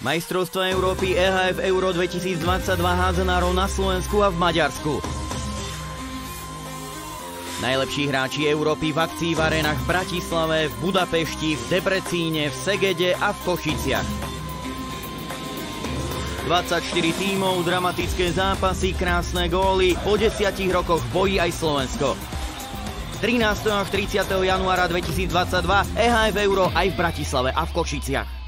Majstrovstvo Európy EHF Euro 2022 hádzanárov na Slovensku a v Maďarsku. Najlepší hráči Európy v akcii v arenách v Bratislave, v Budapešti, v Debrecíne, v Segede a v Košiciach. 24 tímov, dramatické zápasy, krásne góly, po desiatich rokoch bojí aj Slovensko. 13. až 30. januára 2022 EHF Euro aj v Bratislave a v Košiciach.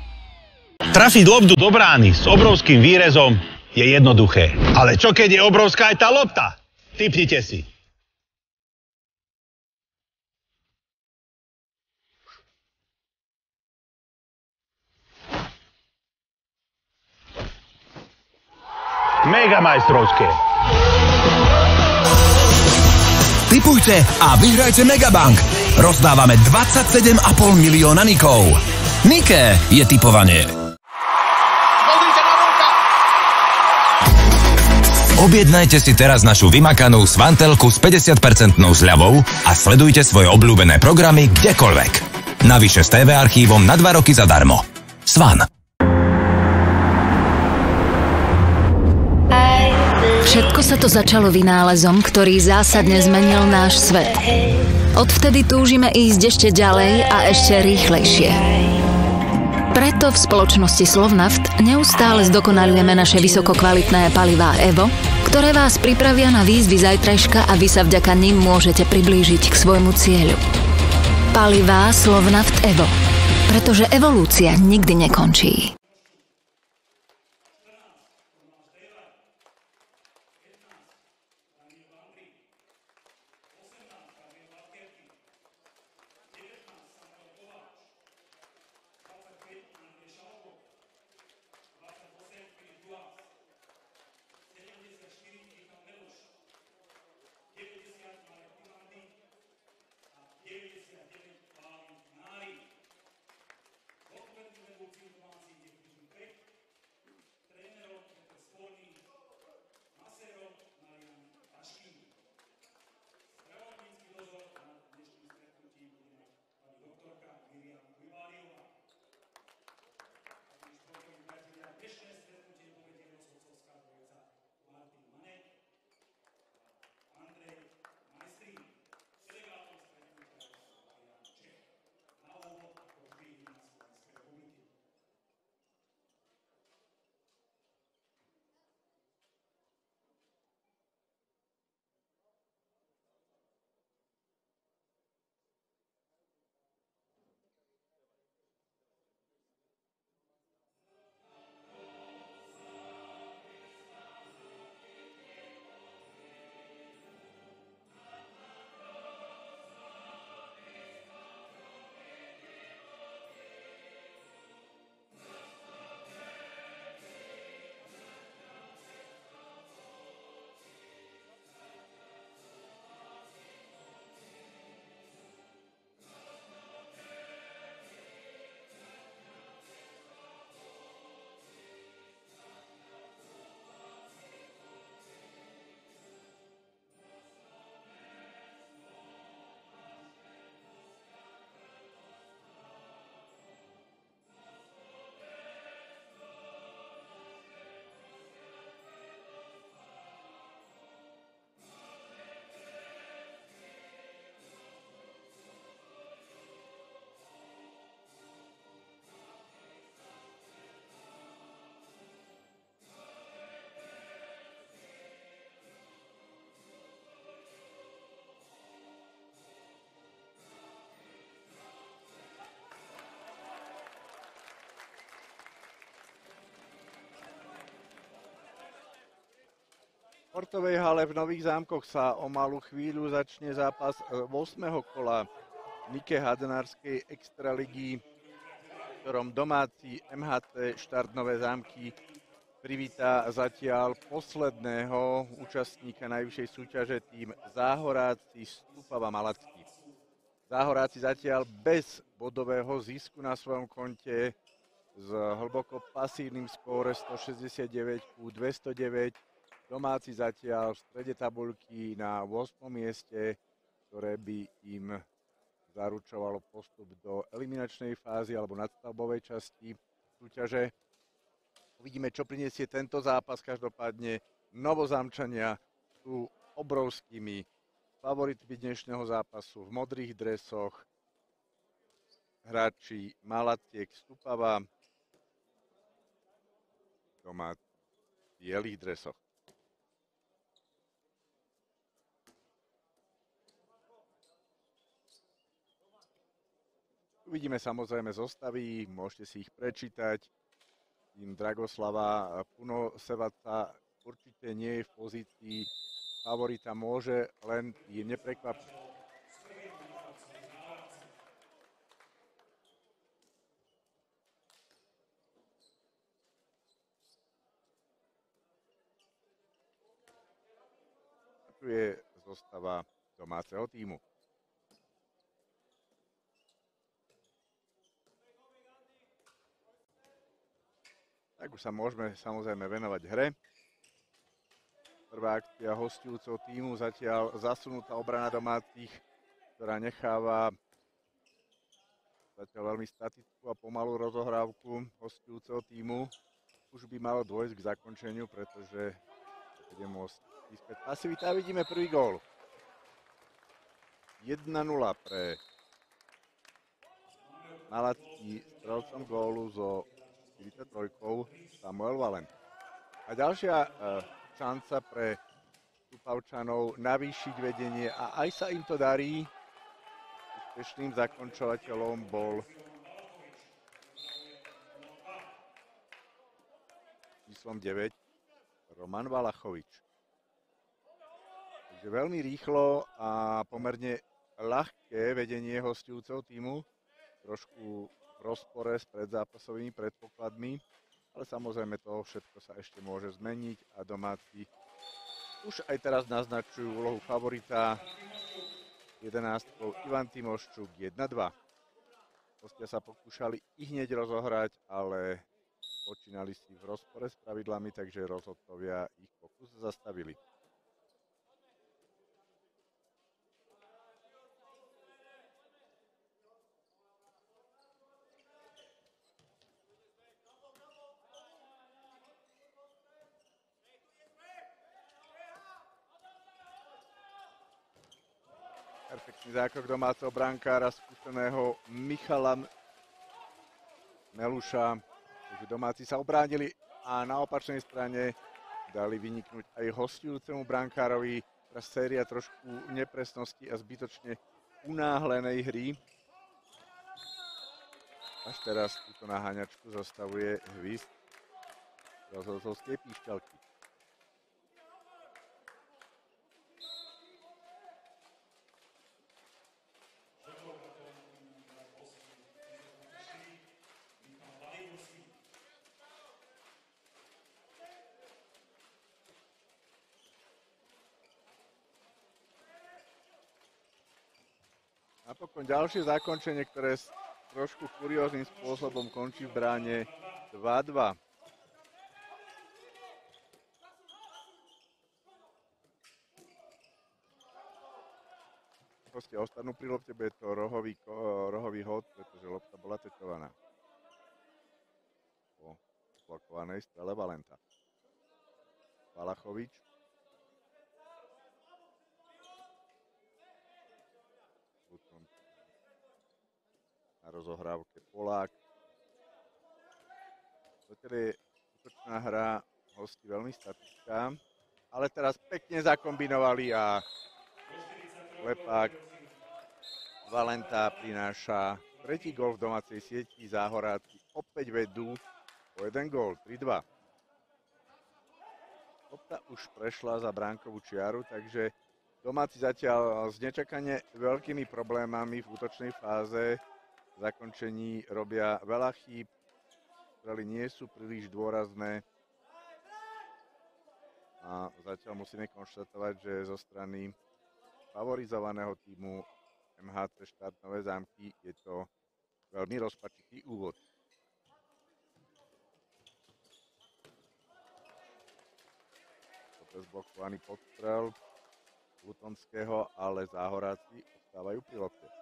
Trafiť lobdu do brány s obrovským výrezom je jednoduché. Ale čo keď je obrovská aj tá lopta? Typnite si. Mega majstrovské. Typujte a vyhrajte Megabank. Rozdávame 27,5 milióna nikov. Niké je typovanie. Objednajte si teraz našu vymakanú svantelku s 50% zľavou a sledujte svoje obľúbené programy kdekoľvek. Navyše s TV archívom na 2 roky zadarmo. Svan. Všetko sa to začalo vynálezom, ktorý zásadne zmenil náš svet. Odvtedy túžime ísť ešte ďalej a ešte rýchlejšie. Preto v spoločnosti Slovnaft neustále zdokonalujeme naše vysokokvalitné palivá Evo, ktoré vás pripravia na výzvy zajtrajška a vy sa vďaka nim môžete priblížiť k svojmu cieľu. Palivá Slovnaft Evo. Pretože evolúcia nikdy nekončí. Športovej hale v Nových zámkoch sa o malú chvíľu začne zápas 8. E, kola Nike Hadnárskej extraligy, v ktorom domáci MHT štart Nové zámky privítá zatiaľ posledného účastníka najvyššej súťaže tým Záhoráci Stupava Malacký. Záhoráci zatiaľ bez bodového zisku na svojom konte s hlboko pasívnym skóre 169 ku 209 Domáci zatiaľ v strede tabulky na 8. mieste, ktoré by im zaručovalo postup do eliminačnej fázy alebo nadstavbovej časti súťaže. Uvidíme, čo priniesie tento zápas. Každopádne Novozamčania sú obrovskými favoritmi dnešného zápasu v modrých dresoch. Hráči Malatiek, Stupava, doma v bielých dresoch. Uvidíme samozrejme zostavy, môžete si ich prečítať. Tým Dragoslava Punosevaca určite nie je v pozícii favorita, môže len je neprekvapiť. tu je zostava domáceho týmu. Tak už sa môžeme samozrejme venovať hre. Prvá akcia hostujúceho týmu, zatiaľ zasunutá obrana domácich, ktorá necháva zatiaľ veľmi statickú a pomalú rozohrávku hostujúceho týmu. Už by malo dôjsť k zakončeniu, pretože bude môcť získať pasivita. A vidíme prvý gól. 1-0 pre Malacký strelcom gólu zo 43 Samuel Valent. A ďalšia uh, šanca pre Tupavčanov navýšiť vedenie a aj sa im to darí. Úspešným zakončovateľom bol číslom 9 Roman Valachovič. Takže veľmi rýchlo a pomerne ľahké vedenie hostujúceho týmu. Trošku rozpore s predzápasovými predpokladmi, ale samozrejme to všetko sa ešte môže zmeniť a domáci už aj teraz naznačujú úlohu favorita 11 Ivan Timoščuk 1-2. Hostia sa pokúšali i hneď rozohrať, ale počínali si v rozpore s pravidlami, takže rozhodcovia ich pokus zastavili. Zákrok domáceho brankára, skúseného Michala Meluša. Takže domáci sa obránili a na opačnej strane dali vyniknúť aj hostujúcemu brankárovi. Teraz séria trošku nepresnosti a zbytočne unáhlenej hry. Až teraz túto naháňačku zastavuje hvist rozhodcovskej píšťalky. Napokon ďalšie zakončenie, ktoré trošku kurióznym spôsobom končí v bráne 2-2. Proste ostanú pri lopte, bude to rohový, rohový hod, pretože lopta bola tečovaná. Po blokovanej strele Valenta. Valachovič rozohrávke Polák. Zatiaľ je útočná hra hosti veľmi statická, ale teraz pekne zakombinovali a Lepák Valenta prináša tretí gol v domácej sieti, Záhoráci opäť vedú o jeden gól, 3-2. Lopta už prešla za bránkovú čiaru, takže domáci zatiaľ s nečakane veľkými problémami v útočnej fáze zakončení robia veľa chýb, ktoré nie sú príliš dôrazné. A zatiaľ musíme konštatovať, že zo strany favorizovaného týmu MHC štát Nové zámky je to veľmi rozpačitý úvod. Toto zblokovaný podstrel Lutonského, ale záhoráci ostávajú pri lopte.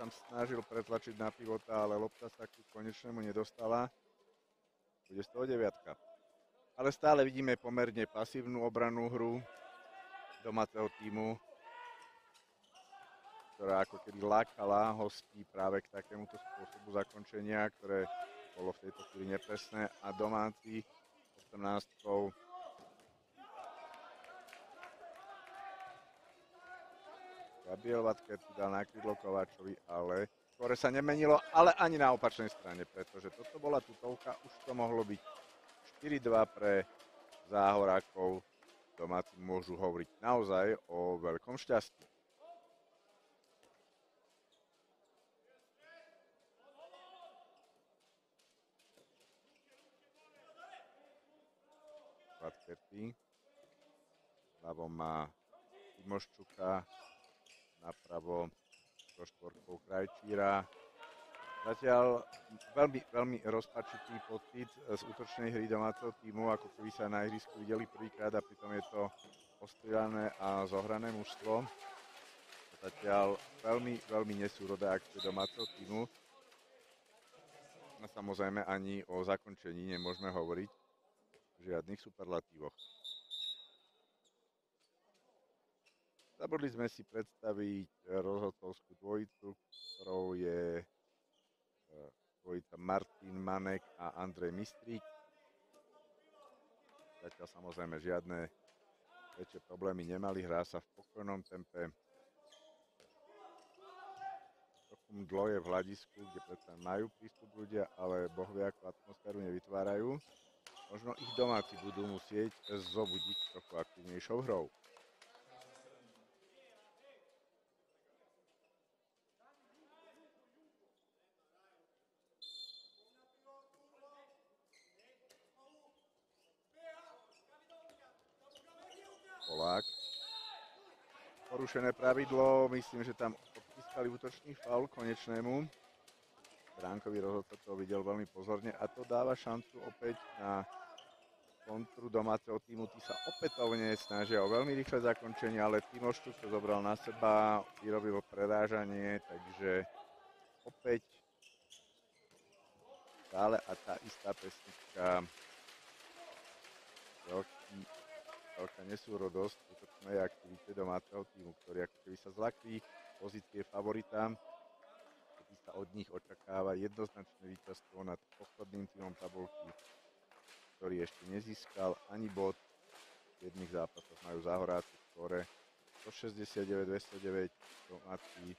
Tam snažil pretlačiť na pivota, ale lopta sa ku konečnému nedostala. Bude z toho deviatka. Ale stále vidíme pomerne pasívnu obrannú hru domáceho týmu, ktorá ako keby lákala hostí práve k takémuto spôsobu zakončenia, ktoré bolo v tejto chvíli nepresné a domáci 18 Gabriel Vatker dal na krídlo Kováčovi, ale skore sa nemenilo, ale ani na opačnej strane, pretože toto bola tutovka, už to mohlo byť 4-2 pre záhorákov. Domáci môžu hovoriť naozaj o veľkom šťastí. Vatkerty. Ľavo má Timoščuka, napravo so štvorkou Krajčíra. Zatiaľ veľmi, veľmi rozpačitý pocit z útočnej hry domáceho týmu, ako keby sa na ihrisku videli prvýkrát a pritom je to ostrielané a zohrané mužstvo. Zatiaľ veľmi, veľmi nesúrodé akcie domáceho týmu. A samozrejme ani o zakončení nemôžeme hovoriť v žiadnych superlatívoch. Zabudli sme si predstaviť rozhodcovskú dvojicu, ktorou je e, dvojica Martin Manek a Andrej Mistrík. Zatiaľ samozrejme žiadne väčšie problémy nemali, hrá sa v pokojnom tempe. Trochu mdlo je v hľadisku, kde predsa majú prístup ľudia, ale bohvie ako atmosféru nevytvárajú. Možno ich domáci budú musieť zobudiť trochu aktívnejšou hrou. Polák. Porušené pravidlo, myslím, že tam odpískali útočný faul konečnému. Bránkový rozhodca to videl veľmi pozorne a to dáva šancu opäť na kontru domáceho týmu. Tí sa opätovne snažia o veľmi rýchle zakončenie, ale Timoščuk to zobral na seba, vyrobil prerážanie, takže opäť stále a tá istá pesnička veľký veľká nesúrodosť útočnej aktivite domáceho týmu, ktorý ako keby sa zlakli. Pozície favorita, kedy sa od nich očakáva jednoznačné víťazstvo nad posledným týmom tabulky, ktorý ešte nezískal ani bod. V jedných zápasoch majú záhoráci skore 169-209 domáci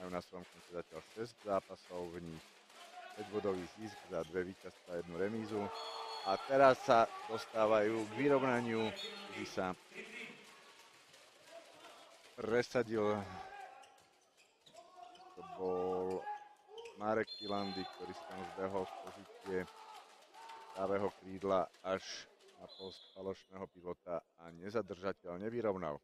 majú na svojom konci zatiaľ 6 zápasov, v nich 5 bodový zisk za dve víťazstva a jednu remízu a teraz sa dostávajú k vyrovnaniu, kdy sa presadil to bol Marek Tilandy, ktorý sa tam zbehol z pozície pravého krídla až na post falošného pivota a nezadržateľne vyrovnal.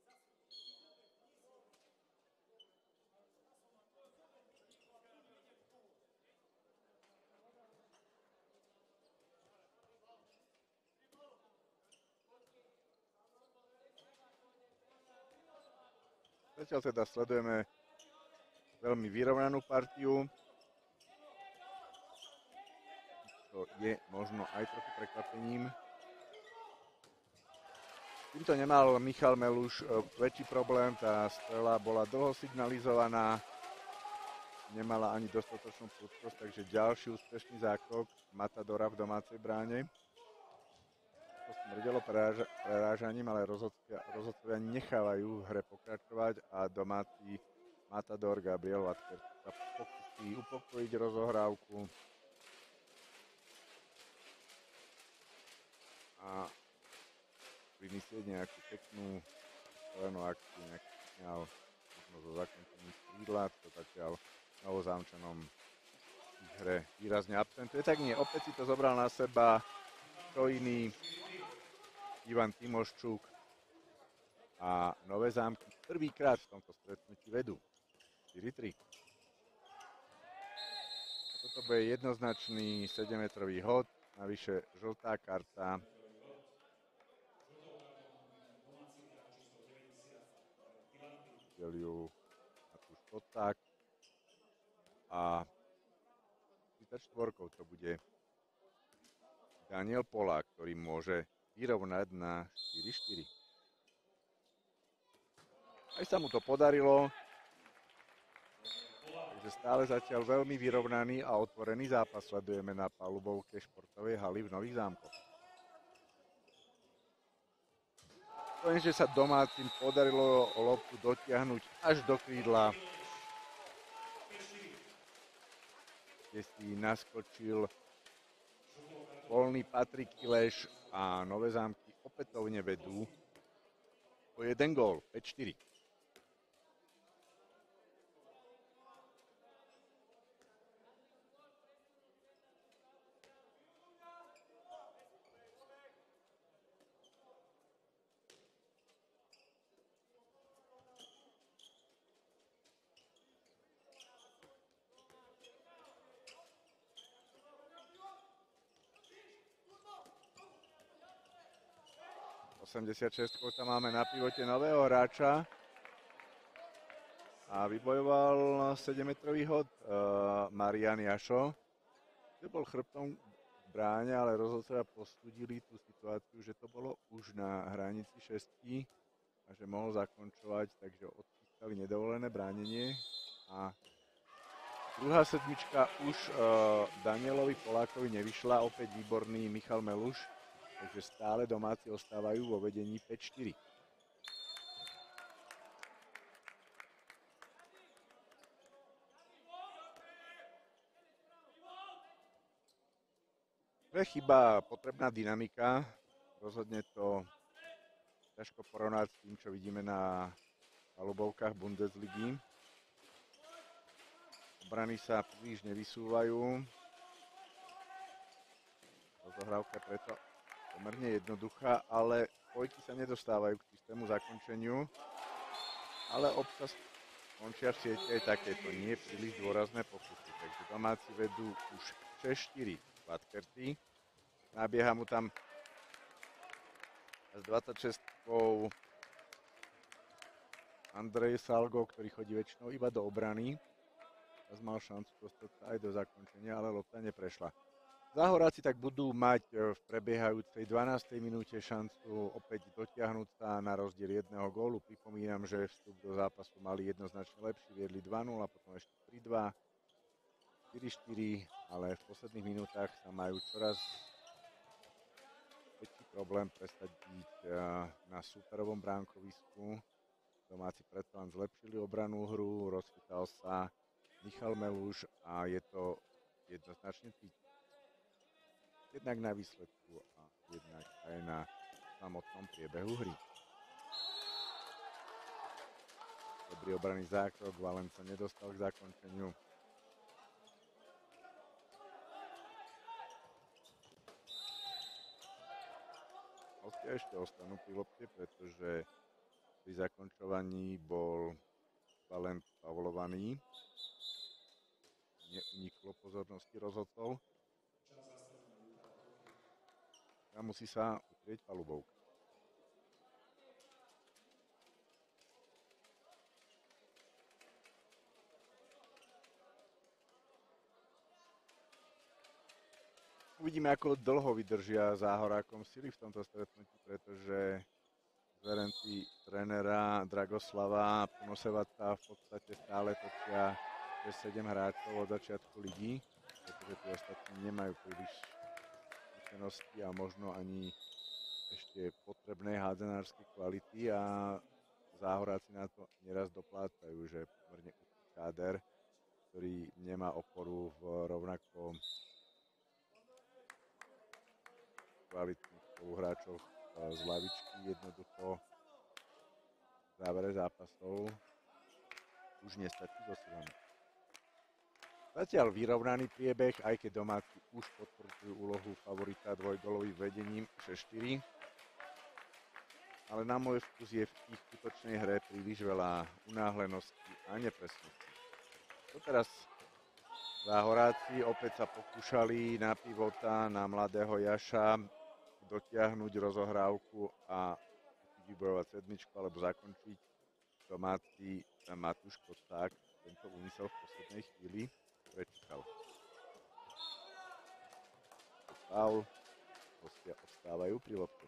Zatiaľ teda sledujeme veľmi vyrovnanú partiu. To je možno aj trochu prekvapením. Týmto nemal Michal Meluš e, väčší problém, tá strela bola dlho signalizovaná, nemala ani dostatočnú prudkosť, takže ďalší úspešný zákrok Matadora v domácej bráne to smrdelo prerážaním, ale rozhodcovia nechávajú v hre pokračovať a domáci Matador Gabriel Vatker sa pokusí upokojiť rozohrávku. A vymyslieť nejakú peknú zelenú akciu, nejaký signál, možno zo zakončením krídla, to zatiaľ novozámčanom hre výrazne absentuje. Tak nie, opäť si to zobral na seba, kto iný, Ivan Timoščuk a Nové zámky prvýkrát v tomto stretnutí vedú. 4-3. Toto bude jednoznačný 7-metrový hod, navyše žltá karta. Ju Matúš Koták. a 34 to bude Daniel Polák, ktorý môže vyrovnať na 4-4. Aj sa mu to podarilo, takže stále zatiaľ veľmi vyrovnaný a otvorený zápas sledujeme na palubovke športovej haly v Nových zámkoch. Lenže sa domácim podarilo loptu dotiahnuť až do krídla, kde si naskočil voľný Patrik Ileš a Nové zámky opätovne vedú o jeden gól, 5-4. Tam máme na pivote nového hráča. A vybojoval 7-metrový hod uh, Marian Jašo. To bol chrbtom v bráne, ale rozhodcovia postudili tú situáciu, že to bolo už na hranici šestky a že mohol zakončovať, takže odpískali nedovolené bránenie. A druhá sedmička už uh, Danielovi Polákovi nevyšla, opäť výborný Michal Meluš takže stále domáci ostávajú vo vedení 5-4. To je chyba potrebná dynamika. Rozhodne to ťažko porovnať s tým, čo vidíme na palubovkách Bundesligy. Obrany sa príliš nevysúvajú. Rozohrávka preto pomerne jednoduchá, ale spojky sa nedostávajú k čistému zakončeniu, ale občas končia v siete aj takéto nie príliš dôrazné pokusy. Takže domáci vedú už 6-4 Vatkerty. Nabieha mu tam s 26 Andrej Salgo, ktorý chodí väčšinou iba do obrany. Teraz mal šancu dostať aj do zakončenia, ale lopta neprešla. Zahoráci tak budú mať e, v prebiehajúcej 12. minúte šancu opäť dotiahnuť sa na rozdiel jedného gólu. Pripomínam, že vstup do zápasu mali jednoznačne lepší, viedli 2-0, potom ešte 3-2, 4-4, ale v posledných minútach sa majú čoraz väčší problém prestať byť e, na superovom bránkovisku. Domáci preto len zlepšili obranú hru, rozchytal sa Michal Meluš a je to jednoznačne cítiť jednak na výsledku a jednak aj na samotnom priebehu hry. Dobrý obranný zákrok, Valen sa nedostal k zakončeniu. Hostia ešte ostanú pri lopte, pretože pri zakončovaní bol Valent faulovaný. Neuniklo pozornosti rozhodcov. A musí sa utrieť palubovka. Uvidíme, ako dlho vydržia záhorákom sily v tomto stretnutí, pretože zverenci trénera Dragoslava Punosevaca v podstate stále točia 6-7 hráčov od začiatku ligy, pretože tí ostatní nemajú príliš skúsenosti a možno ani ešte potrebné hádzenárske kvality a záhoráci na to neraz doplácajú, že pomerne káder, ktorý nemá oporu v rovnako kvalitných spoluhráčoch z lavičky jednoducho v závere zápasov už nestačí so silami. Zatiaľ vyrovnaný priebeh, aj keď domáci už potvrdzujú úlohu favorita dvojgolovým vedením 6-4. Ale na môj vkus je v ich skutočnej hre príliš veľa unáhlenosti a nepresnosti. To teraz záhoráci opäť sa pokúšali na pivota, na mladého Jaša dotiahnuť rozohrávku a vybojovať sedmičku alebo zakončiť domáci Matúš Kosták tento úmysel v poslednej chvíli. Prečítal. Paul, hostia ostávajú pri lopte.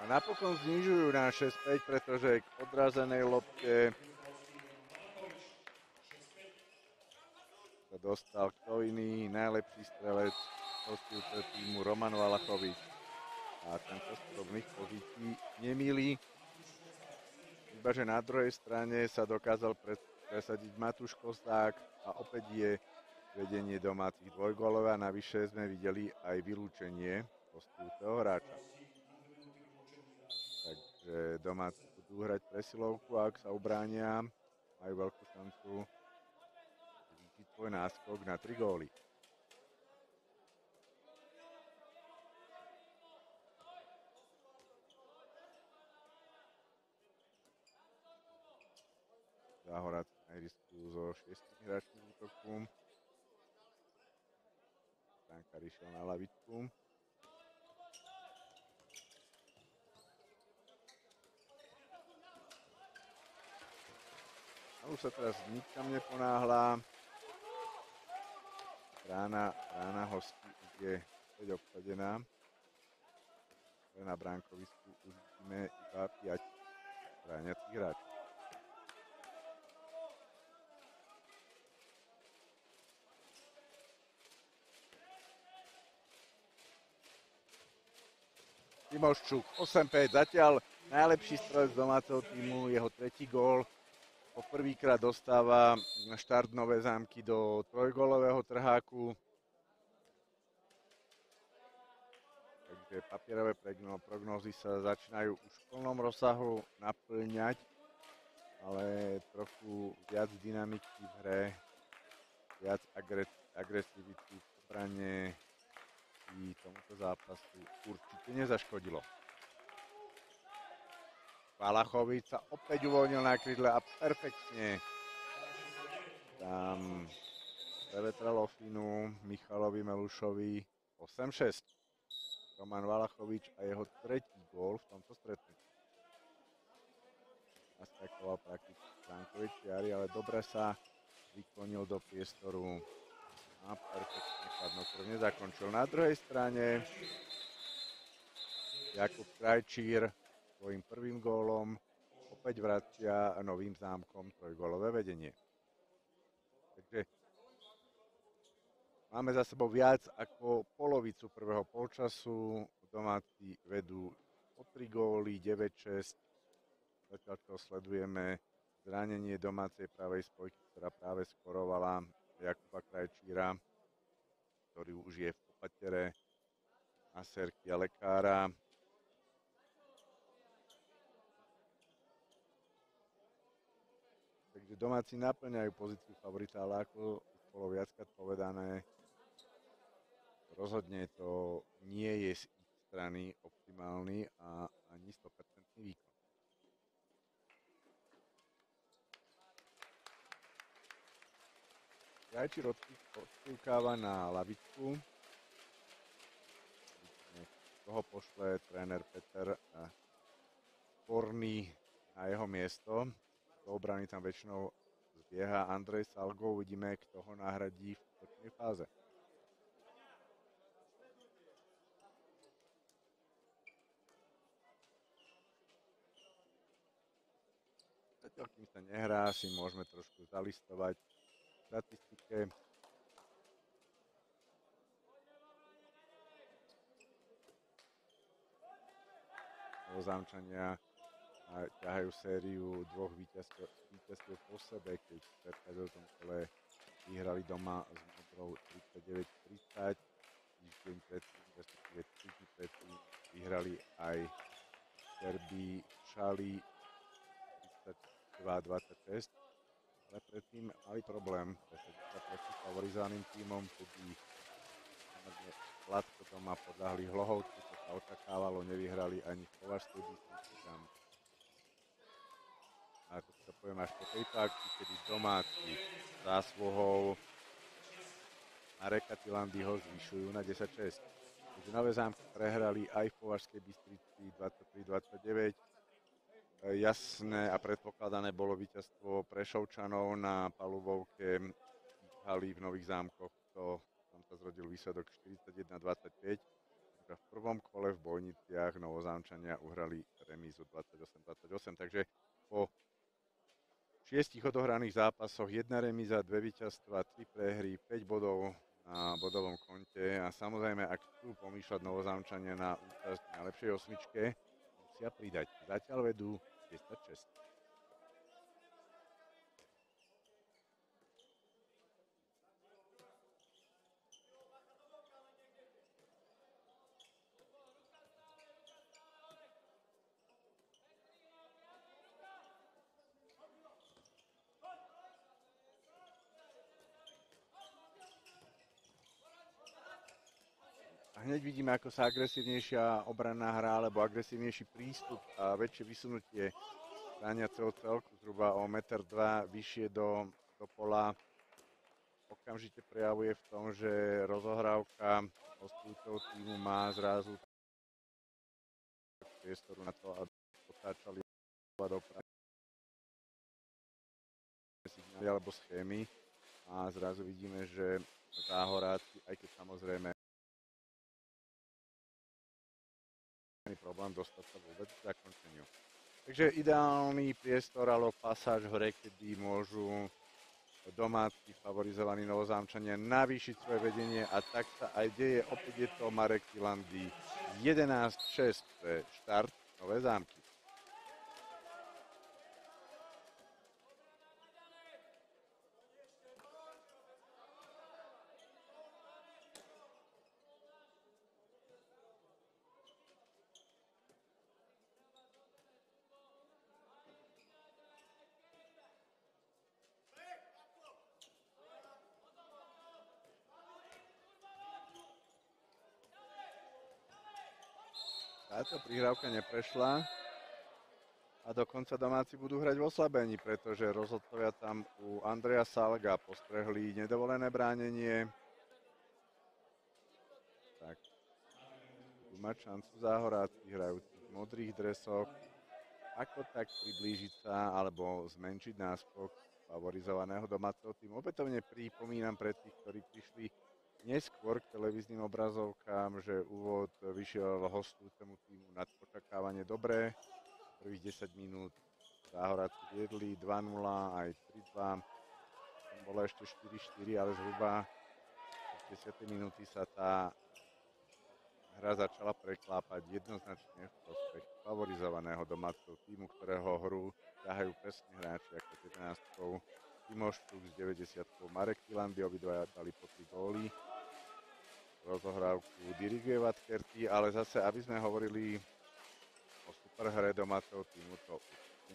A napokon znižujú na 6-5, pretože k odrazenej lopte sa dostal kto iný, najlepší strelec hostujúceho týmu Roman Valachovič. A tento z podobných pozícií nemýli. Iba, že na druhej strane sa dokázal presadiť Matúš Kosták a opäť je vedenie domácich dvojgolov a navyše sme videli aj vylúčenie hostujúceho hráča že domáci budú hrať presilovku ak sa ubránia, majú veľkú šancu svoj náskok na 3 góly. Záhorad na ihrisku so 6 hráčmi v útoku. Išiel na lavičku. už sa teraz nikam neponáhla. Rána, rána hostí je opäť obsadená. Na bránkovisku už vidíme iba 5 bráňacích hráčov. Timoščuk 8-5, zatiaľ najlepší strelec domáceho týmu, jeho tretí gól po prvýkrát dostáva štart Nové zámky do trojgolového trháku. Takže papierové prognózy sa začínajú už v plnom rozsahu naplňať, ale trochu viac dynamiky v hre, viac agresivity v obrane i tomuto zápasu určite nezaškodilo. Valachovič sa opäť uvoľnil na krydle a perfektne tam prevetral Ofinu Michalovi Melušovi 8-6. Roman Valachovič a jeho tretí gól v tomto stretnutí. Naskakoval prakticky Frankovič Jari, ale dobre sa vyklonil do priestoru a perfektne chladnokrvne zakončil. Na druhej strane Jakub Krajčír svojim prvým gólom opäť vracia novým zámkom trojgólové vedenie. Takže máme za sebou viac ako polovicu prvého polčasu. Domáci vedú o 3 góly, 9-6. Zatiaľ čo sledujeme zranenie domácej pravej spojky, ktorá práve skorovala Jakuba Krajčíra, ktorý už je v opatere a Serkia Lekára. Takže domáci naplňajú pozíciu favorita, ale ako bolo viackrát povedané, rozhodne to nie je z ich strany optimálny a ani 100% výkon. Krajčír odstúkáva na lavičku. Toho pošle tréner Peter Porný na jeho miesto do obrany tam väčšinou zbieha Andrej Salgo, uvidíme, kto ho nahradí v točnej fáze. Zatiaľ, kým sa nehrá, si môžeme trošku zalistovať v statistike. Zámčania a ťahajú sériu dvoch víťazstiev, víťazstiev po sebe, keď v predchádzajúcom kole vyhrali doma s Modrou 39-30, týždeň predtým, respektíve týždeň predtým vyhrali aj derby Šali. 32-26, ale predtým mali problém presadiť sa proti favorizovaným tímom, kedy Hladko doma podľahli Hlohovci, čo sa očakávalo, nevyhrali ani v Považskej Bystrici, tam ako sa poviem až po tejto akcii, kedy domáci zásluhou a Rekatilandy ho zvyšujú na 10-6. Takže Nové zámky prehrali aj v Považskej Bystrici 23-29. Jasné a predpokladané bolo víťazstvo Prešovčanov na palubovke haly v Nových zámkoch. To, tam sa zrodil výsledok 41-25. V prvom kole v Bojniciach Novozámčania uhrali remízu 28-28, takže po šiestich odohraných zápasoch jedna remíza, dve víťazstva, tri prehry, 5 bodov na bodovom konte a samozrejme, ak chcú pomýšľať Novozámčania na účasť na lepšej osmičke, musia pridať. Zatiaľ vedú 10-6. hneď vidíme, ako sa agresívnejšia obranná hra alebo agresívnejší prístup a väčšie vysunutie brániaceho celku zhruba o 1,2 m vyššie do, do pola okamžite prejavuje v tom, že rozohrávka hostujúceho týmu má zrazu priestoru na to, aby potáčali dopravy signály alebo schémy. A zrazu vidíme, že záhoráci, aj keď samozrejme problém dostať sa vôbec k zakončeniu. Takže ideálny priestor alebo pasáž hore, kedy môžu domáci favorizovaní novozámčania navýšiť svoje vedenie a tak sa aj deje. Opäť je to Marek Tilandy 11-6 pre štart Nové zámky. Táto prihrávka neprešla a dokonca domáci budú hrať v oslabení, pretože rozhodcovia tam u Andreja Salga postrehli nedovolené bránenie. Tak, tu má šancu záhoráci hrajúci v modrých dresoch. Ako tak priblížiť sa alebo zmenšiť náskok favorizovaného domáceho týmu. Opätovne pripomínam pre tých, ktorí prišli neskôr k televíznym obrazovkám, že úvod vyšiel hostujúcemu týmu nad očakávanie dobré. Prvých 10 minút záhoráci viedli 2-0 aj 3-2. Tam bolo ešte 4-4, ale zhruba v 10. minúty sa tá hra začala preklápať jednoznačne v prospech favorizovaného domáceho týmu, ktorého hru ťahajú presne hráči ako 11 Timoš Čuk s 90 Marek Tilandy, obidvaja dali po 3 góly rozohrávku diriguje Vatkerty, ale zase, aby sme hovorili o superhre domáceho týmu, to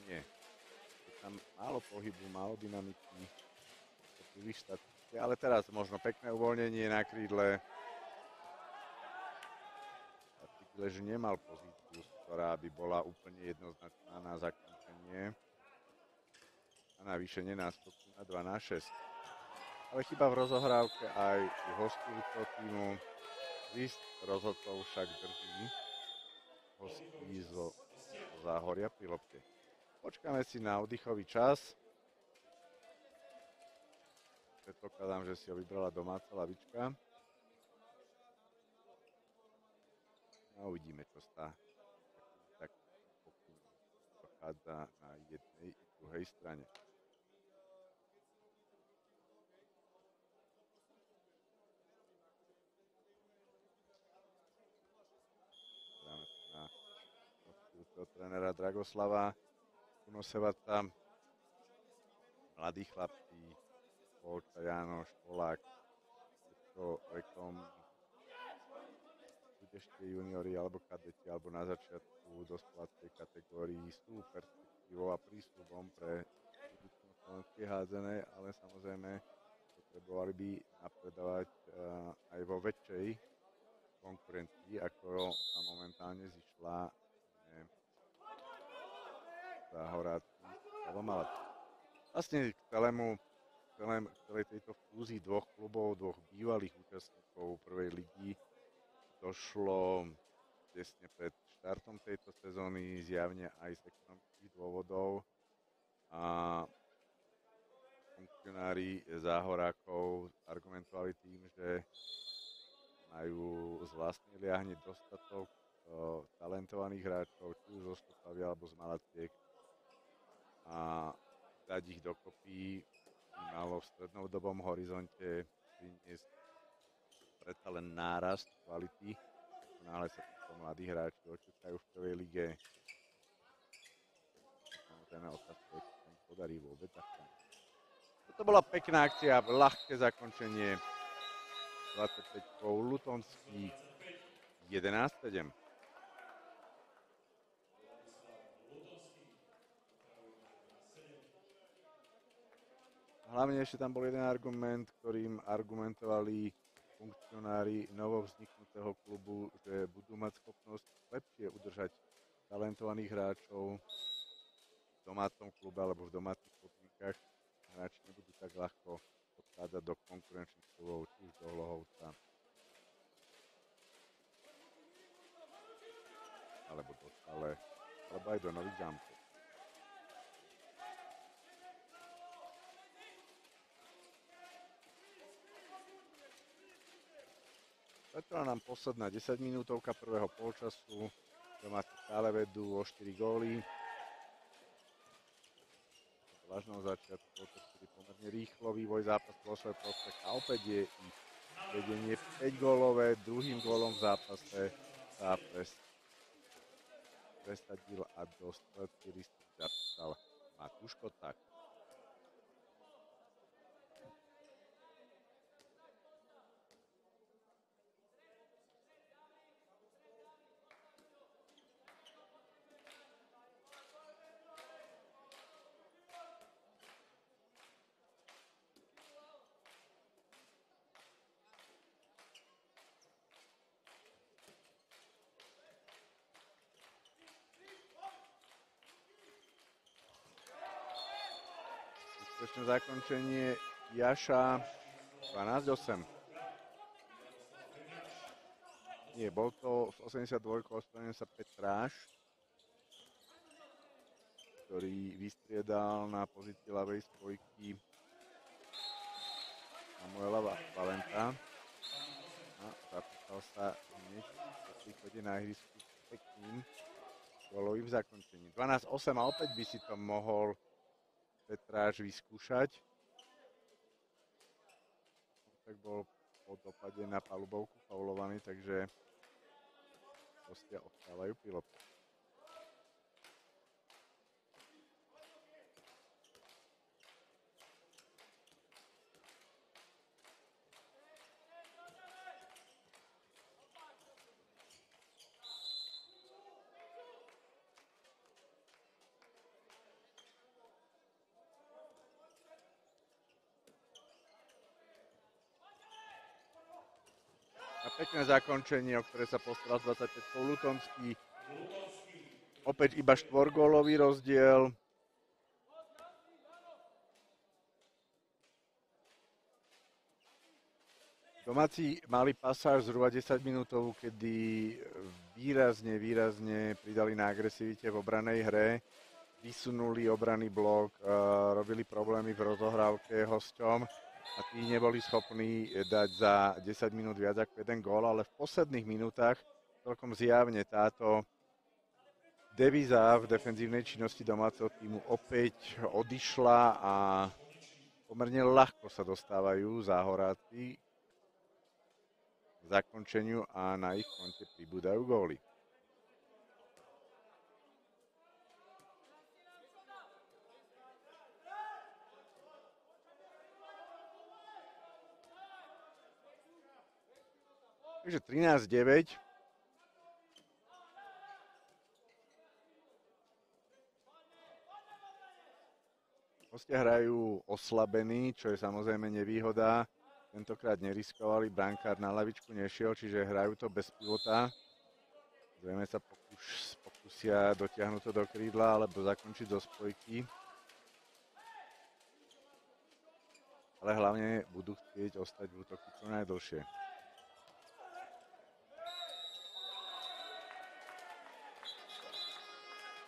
nie. Je tam málo pohybu, málo dynamiky, príliš statické, ale teraz možno pekné uvoľnenie na krídle. že nemal pozíciu, ktorá by bola úplne jednoznačná na zakončenie. A navýšenie náskoku na 2 na 6 ale chyba v rozohrávke aj u hostujúceho týmu. List rozhodcov však drží hostí zo záhoria pri lopte. Počkáme si na oddychový čas. Predpokladám, že si ho vybrala domáca lavička. A uvidíme, čo sa tak dochádza na jednej i druhej strane. do trénera Dragoslava Kunosevaca. Mladí chlapci, Polča, Jánoš, Polák, to vekom ešte juniori alebo kadeti, alebo na začiatku dospeláckej kategórii sú perspektívou a prístupom pre slovenské hádzené, ale samozrejme potrebovali by napredovať uh, aj vo väčšej konkurencii, ako sa momentálne zišla Záhorácky alebo Malet. Vlastne k celému, celém, celej tejto fúzii dvoch klubov, dvoch bývalých účastníkov prvej ligy došlo tesne pred štartom tejto sezóny, zjavne aj z ekonomických dôvodov. A funkcionári záhorákov argumentovali tým, že majú z vlastnej liahne dostatok uh, talentovaných hráčov, či už zo alebo z Malaciek. A dať ich dokopy malo v strednodobom horizonte priniesť predsa len nárast kvality. Náhle sa týchto mladí hráči očúkajú v prvej lige. Samozrejme otázka, či sa im podarí vôbec. Toto bola pekná akcia, ľahké zakončenie. 25 Lutonský 11-7. Hlavne ešte tam bol jeden argument, ktorým argumentovali funkcionári novovzniknutého klubu, že budú mať schopnosť lepšie udržať talentovaných hráčov v domácom klube alebo v domácich podmienkach. Hráči nebudú tak ľahko odchádzať do konkurenčných klubov, či už do Hlohovca, alebo do Stale, alebo aj do Nových zámkov. Začala nám posledná 10 minútovka prvého polčasu. Domáci stále vedú o 4 góly. Vážnou začiatku otočili pomerne rýchlo vývoj zápasu vo svoj prospech a opäť je ich vedenie 5 gólové. Druhým gólom v zápase sa pres, presadil a do štvrtky listy zapísal Matúš Koták. 8 zakončenie Jaša 12-8. Nie, bol to z 82 ospravedlňujem sa Petráš, ktorý vystriedal na pozícii ľavej spojky Samuela Valenta. A zapýtal sa hneď po príchode na ihrisku pekným golovým zakončením. 12-8 a opäť by si to mohol Petráš vyskúšať. Tak bol po dopade na palubovku faulovaný, takže hostia ostávajú pri pekné zakončenie, o ktoré sa postaral 25 Lutonský. Opäť iba štvorgólový rozdiel. Domáci mali pasáž zhruba 10 minútovú, kedy výrazne, výrazne pridali na agresivite v obranej hre, vysunuli obranný blok, robili problémy v rozohrávke hosťom a tí neboli schopní dať za 10 minút viac ako jeden gól, ale v posledných minútach celkom zjavne táto devíza v defenzívnej činnosti domáceho týmu opäť odišla a pomerne ľahko sa dostávajú záhoráci k zakončeniu a na ich konte pribúdajú góly. Takže 13-9. Hostia hrajú oslabení, čo je samozrejme nevýhoda. Tentokrát neriskovali, brankár na lavičku nešiel, čiže hrajú to bez pivota. Zrejme sa pokus, pokusia dotiahnuť to do krídla alebo zakončiť do spojky. Ale hlavne budú chcieť ostať v útoku čo najdlhšie.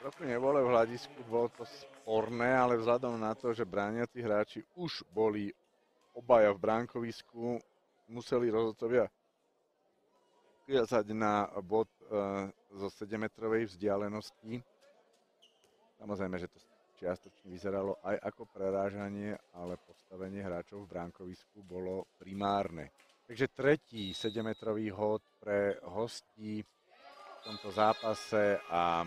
Trochu nebolo v hľadisku, bolo to sporné, ale vzhľadom na to, že brániaci hráči už boli obaja v bránkovisku, museli rozhodcovia viazať na bod uh, zo 7-metrovej vzdialenosti. Samozrejme, že to čiastočne vyzeralo aj ako prerážanie, ale postavenie hráčov v bránkovisku bolo primárne. Takže tretí 7-metrový hod pre hostí v tomto zápase a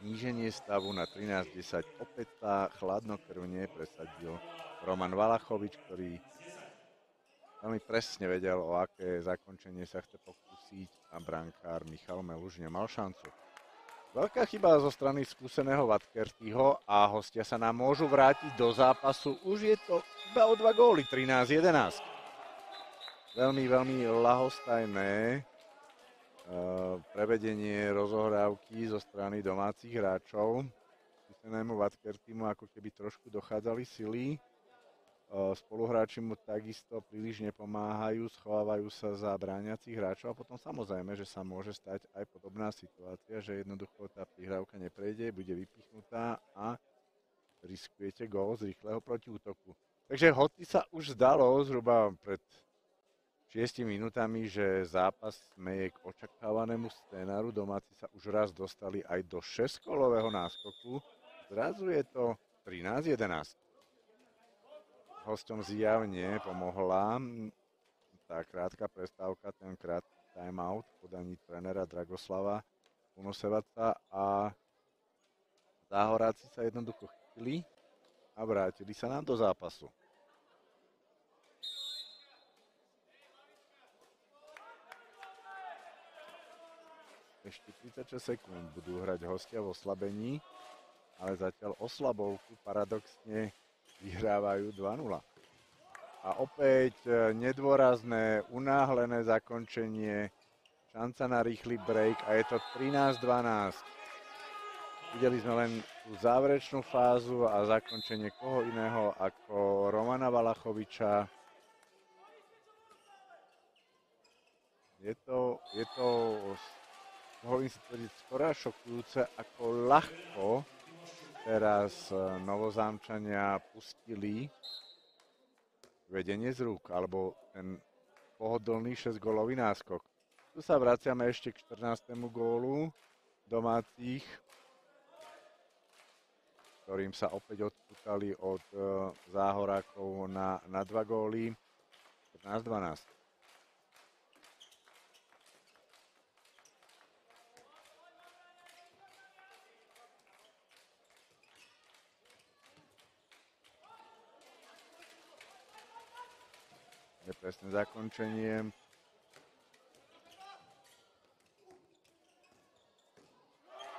zníženie stavu na 13-10. Opäť sa chladnokrvne presadil Roman Valachovič, ktorý veľmi presne vedel, o aké zakončenie sa chce pokúsiť a brankár Michal Meluž nemal šancu. Veľká chyba zo strany skúseného Vatkertyho a hostia sa nám môžu vrátiť do zápasu. Už je to iba o dva góly, 13-11. Veľmi, veľmi lahostajné prevedenie rozohrávky zo strany domácich hráčov. Skúsenému Vatkertimu ako keby trošku dochádzali sily. Eh, spoluhráči mu takisto príliš nepomáhajú, schovávajú sa za brániacich hráčov a potom samozrejme, že sa môže stať aj podobná situácia, že jednoducho tá prihrávka neprejde, bude vypichnutá a riskujete gól z rýchleho protiútoku. Takže hoci sa už zdalo zhruba pred 6 minútami, že zápas smeje k očakávanému scénáru. Domáci sa už raz dostali aj do 6-kolového náskoku. Zrazu je to 13-11. Hostom zjavne pomohla tá krátka prestávka, ten krátky timeout v podaní trénera Dragoslava Unosevaca a záhoráci sa jednoducho chytili a vrátili sa nám do zápasu. Ešte 36 sekúnd budú hrať hostia v oslabení, ale zatiaľ oslabovku paradoxne vyhrávajú 2-0. A opäť e, nedôrazné, unáhlené zakončenie, šanca na rýchly break a je to 13-12. Videli sme len tú záverečnú fázu a zakončenie koho iného ako Romana Valachoviča. Je to, je to dovolím si tvrdiť, skoro šokujúce, ako ľahko teraz e, novozámčania pustili vedenie z rúk, alebo ten pohodlný 6-gólový náskok. Tu sa vraciame ešte k 14. gólu domácich, ktorým sa opäť odputali od e, záhorákov na, na dva góly. 15-12. Presné zakončenie.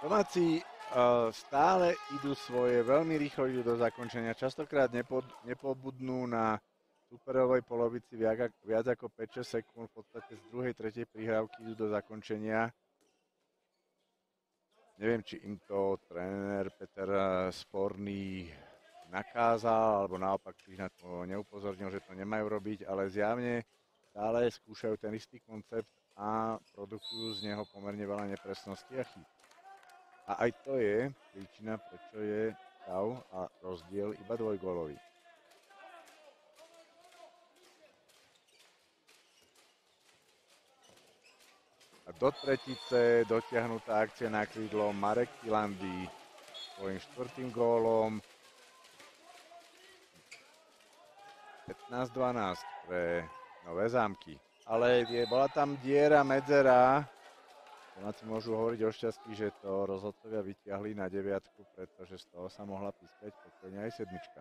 Domáci uh, stále idú svoje, veľmi rýchlo idú do zakončenia, častokrát nepod, nepobudnú na superovej polovici viac, viac ako 5-6 sekúnd, v podstate z druhej, tretej prihrávky idú do zakončenia. Neviem, či im to tréner Peter Sporný nakázal, alebo naopak ich na to neupozornil, že to nemajú robiť, ale zjavne stále skúšajú ten istý koncept a produkujú z neho pomerne veľa nepresností a chýb. A aj to je príčina, prečo je stav a rozdiel iba dvojgólový. Do tretice dotiahnutá akcia na krídlo Marek Tilandy svojim štvrtým gólom 15-12 pre Nové zámky. Ale je, bola tam diera, medzera. Domáci môžu hovoriť o šťastí, že to rozhodcovia vyťahli na deviatku, pretože z toho sa mohla pískať pokojne aj sedmička.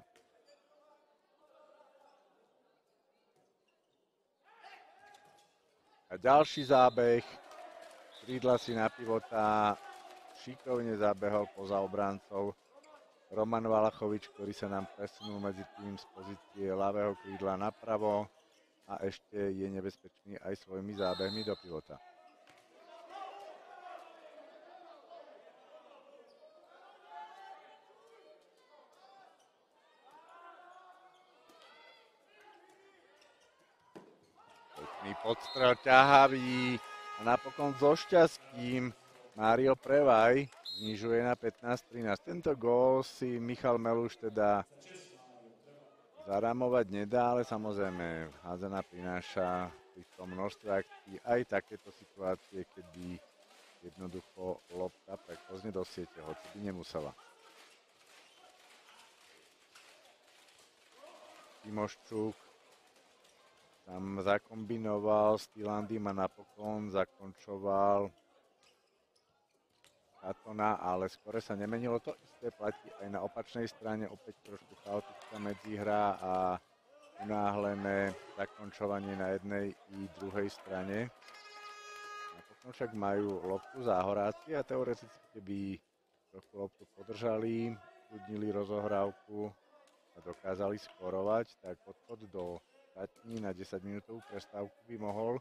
A ďalší zábeh. Krídla si na pivota šikovne zabehol poza obrancov. Roman Valachovič, ktorý sa nám presunul medzi tým z pozície ľavého krídla napravo a ešte je nebezpečný aj svojimi zábehmi do pivota. Pekný podstrel ťahavý a napokon so šťastím Mário Prevaj znižuje na 15-13. Tento gól si Michal Meluš teda zaramovať nedá, ale samozrejme hádzaná prináša pri tom množstve akcií aj takéto situácie, kedy jednoducho lopta preklzne do siete, hoci by nemusela. Timoščuk tam zakombinoval, Stilandym a napokon zakončoval Katona, ale skore sa nemenilo. To isté platí aj na opačnej strane, opäť trošku chaotická medzihra a unáhlené zakončovanie na jednej i druhej strane. Napokon však majú loptu záhoráci a teoreticky keby trochu loptu podržali, kľudnili rozohrávku a dokázali skorovať, tak odchod do Tatní na 10 minútovú prestávku by mohol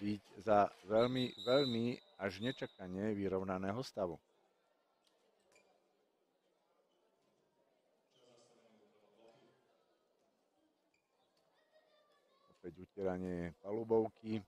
byť za veľmi, veľmi až nečakane vyrovnaného stavu. Opäť utieranie palubovky.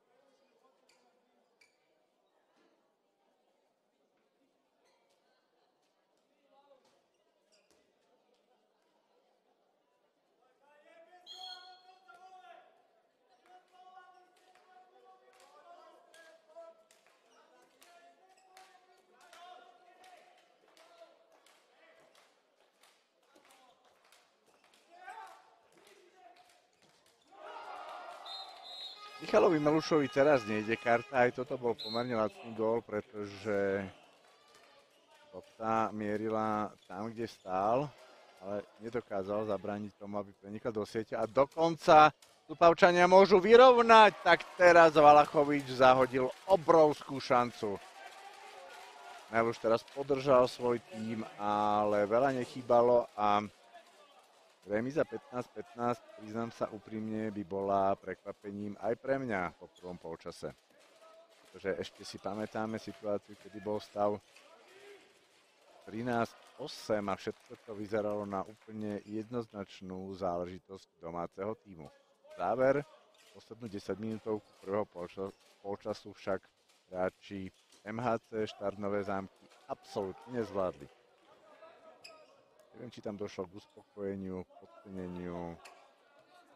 Michalovi Melušovi teraz nejde karta, aj toto bol pomerne lacný gól, pretože lopta mierila tam, kde stál, ale nedokázal zabrániť tomu, aby prenikla do siete a dokonca Tupavčania môžu vyrovnať, tak teraz Valachovič zahodil obrovskú šancu. Meluš teraz podržal svoj tým, ale veľa nechýbalo a Remiza 15-15, priznám sa úprimne, by bola prekvapením aj pre mňa po prvom polčase. Pretože ešte si pamätáme situáciu, kedy bol stav 13-8 a všetko to vyzeralo na úplne jednoznačnú záležitosť domáceho týmu. Záver, poslednú 10 minútovku prvého polčasu však hráči MHC štart Nové zámky absolútne nezvládli. Neviem, či tam došlo k uspokojeniu, k podceneniu,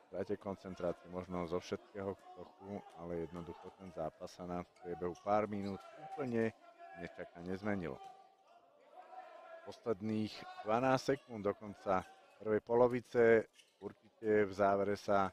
strate koncentrácie, možno zo všetkého trochu, ale jednoducho ten zápas sa nám v priebehu pár minút úplne nečakane zmenil. Posledných 12 sekúnd dokonca prvej polovice určite v závere sa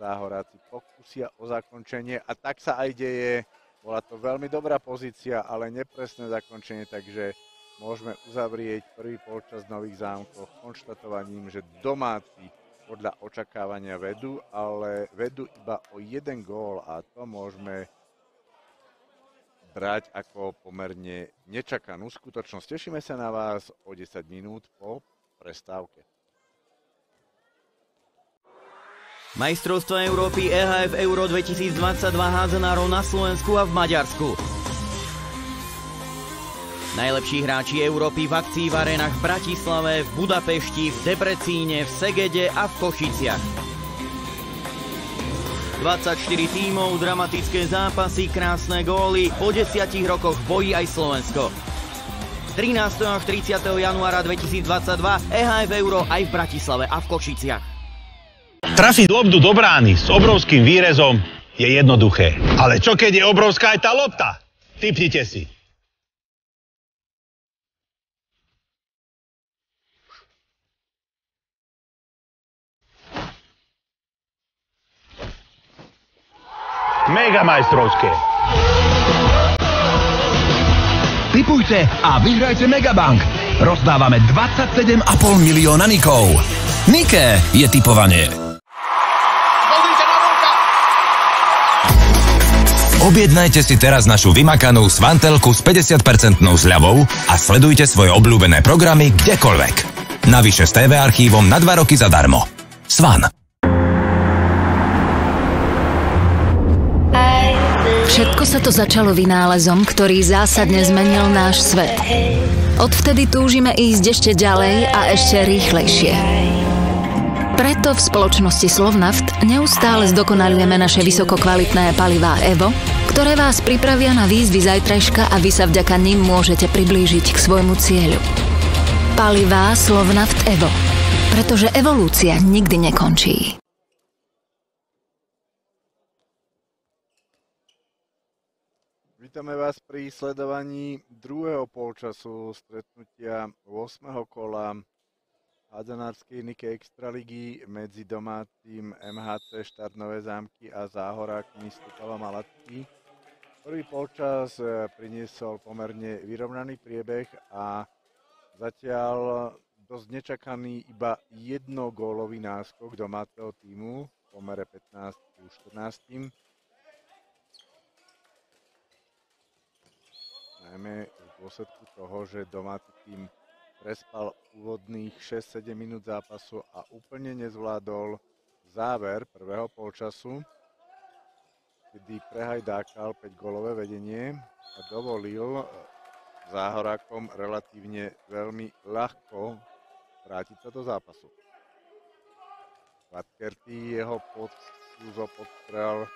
záhoráci pokusia o zakončenie a tak sa aj deje. Bola to veľmi dobrá pozícia, ale nepresné zakončenie, takže môžeme uzavrieť prvý polčas Nových zámkov konštatovaním, že domáci podľa očakávania vedú, ale vedú iba o jeden gól a to môžeme brať ako pomerne nečakanú skutočnosť. Tešíme sa na vás o 10 minút po prestávke. Majstrovstvo Európy EHF Euro 2022 hádzanárov na Slovensku a v Maďarsku. Najlepší hráči Európy v akcii v arenách v Bratislave, v Budapešti, v Debrecíne, v Segede a v Košiciach. 24 tímov, dramatické zápasy, krásne góly, po desiatich rokoch bojí aj Slovensko. 13. až 30. januára 2022 EHF Euro aj v Bratislave a v Košiciach. Trafiť lobdu do brány s obrovským výrezom je jednoduché. Ale čo keď je obrovská aj tá lopta? Typnite si. Mega majstrovské. Tipujte a vyhrajte Megabank. Rozdávame 27,5 milióna nikov. Niké je typovanie. Objednajte si teraz našu vymakanú svantelku s 50% zľavou a sledujte svoje obľúbené programy kdekoľvek. Navyše s TV archívom na 2 roky zadarmo. Svan. Všetko sa to začalo vynálezom, ktorý zásadne zmenil náš svet. Odvtedy túžime ísť ešte ďalej a ešte rýchlejšie. Preto v spoločnosti Slovnaft neustále zdokonalujeme naše vysokokvalitné palivá EVO, ktoré vás pripravia na výzvy zajtrajška a vy sa vďaka nim môžete priblížiť k svojmu cieľu. Palivá Slovnaft Evo. Pretože evolúcia nikdy nekončí. Vítame vás pri sledovaní druhého polčasu stretnutia 8. kola hádzanárskej Nike Extraligy medzi domácim MHC Štart Nové zámky a záhorákmi Stupava Malacky. Prvý polčas eh, priniesol pomerne vyrovnaný priebeh a zatiaľ dosť nečakaný iba jednogólový náskok domáceho týmu v pomere 15 14 najmä v dôsledku toho, že domáci tým prespal úvodných 6-7 minút zápasu a úplne nezvládol záver prvého polčasu, kedy prehajdákal 5 golové vedenie a dovolil záhorákom relatívne veľmi ľahko vrátiť sa do zápasu. Vatkerty jeho podúzo podstrel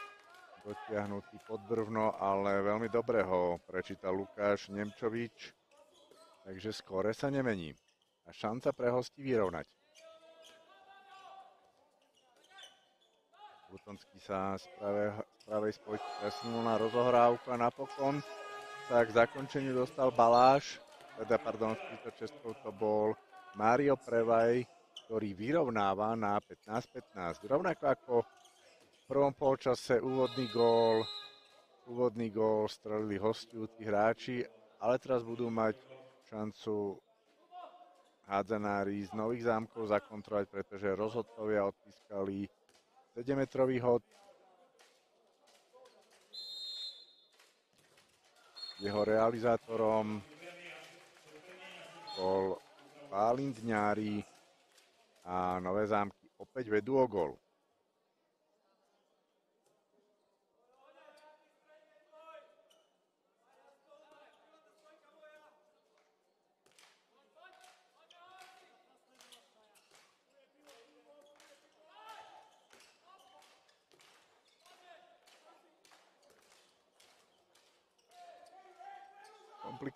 dotiahnutý pod brvno, ale veľmi dobre ho prečítal Lukáš Nemčovič, takže skore sa nemení. A šanca pre hosti vyrovnať. Lutonský sa z, pravé, z pravej spojky presunul na rozohrávku a napokon sa k zakončeniu dostal Baláš, teda pardon, s čestkou to bol Mário Prevaj, ktorý vyrovnáva na 15-15. Rovnako ako prvom polčase úvodný gól, úvodný gól strelili hostujúci hráči, ale teraz budú mať šancu hádzanári z Nových zámkov zakontrolovať, pretože rozhodcovia odpískali 7-metrový hod. Jeho realizátorom bol Pálin Dňári a Nové zámky opäť vedú o gól.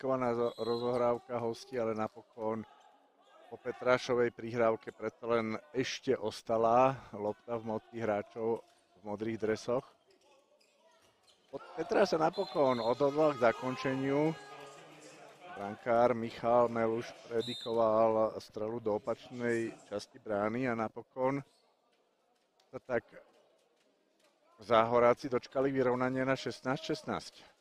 Komplikovaná rozohrávka hostí, ale napokon po Petrášovej prihrávke predsa len ešte ostala lopta v moci hráčov v modrých dresoch. Petra sa napokon odhodlal k zakončeniu. Brankár Michal Meluš predikoval strelu do opačnej časti brány a napokon sa tak záhoráci dočkali vyrovnanie na 16-16.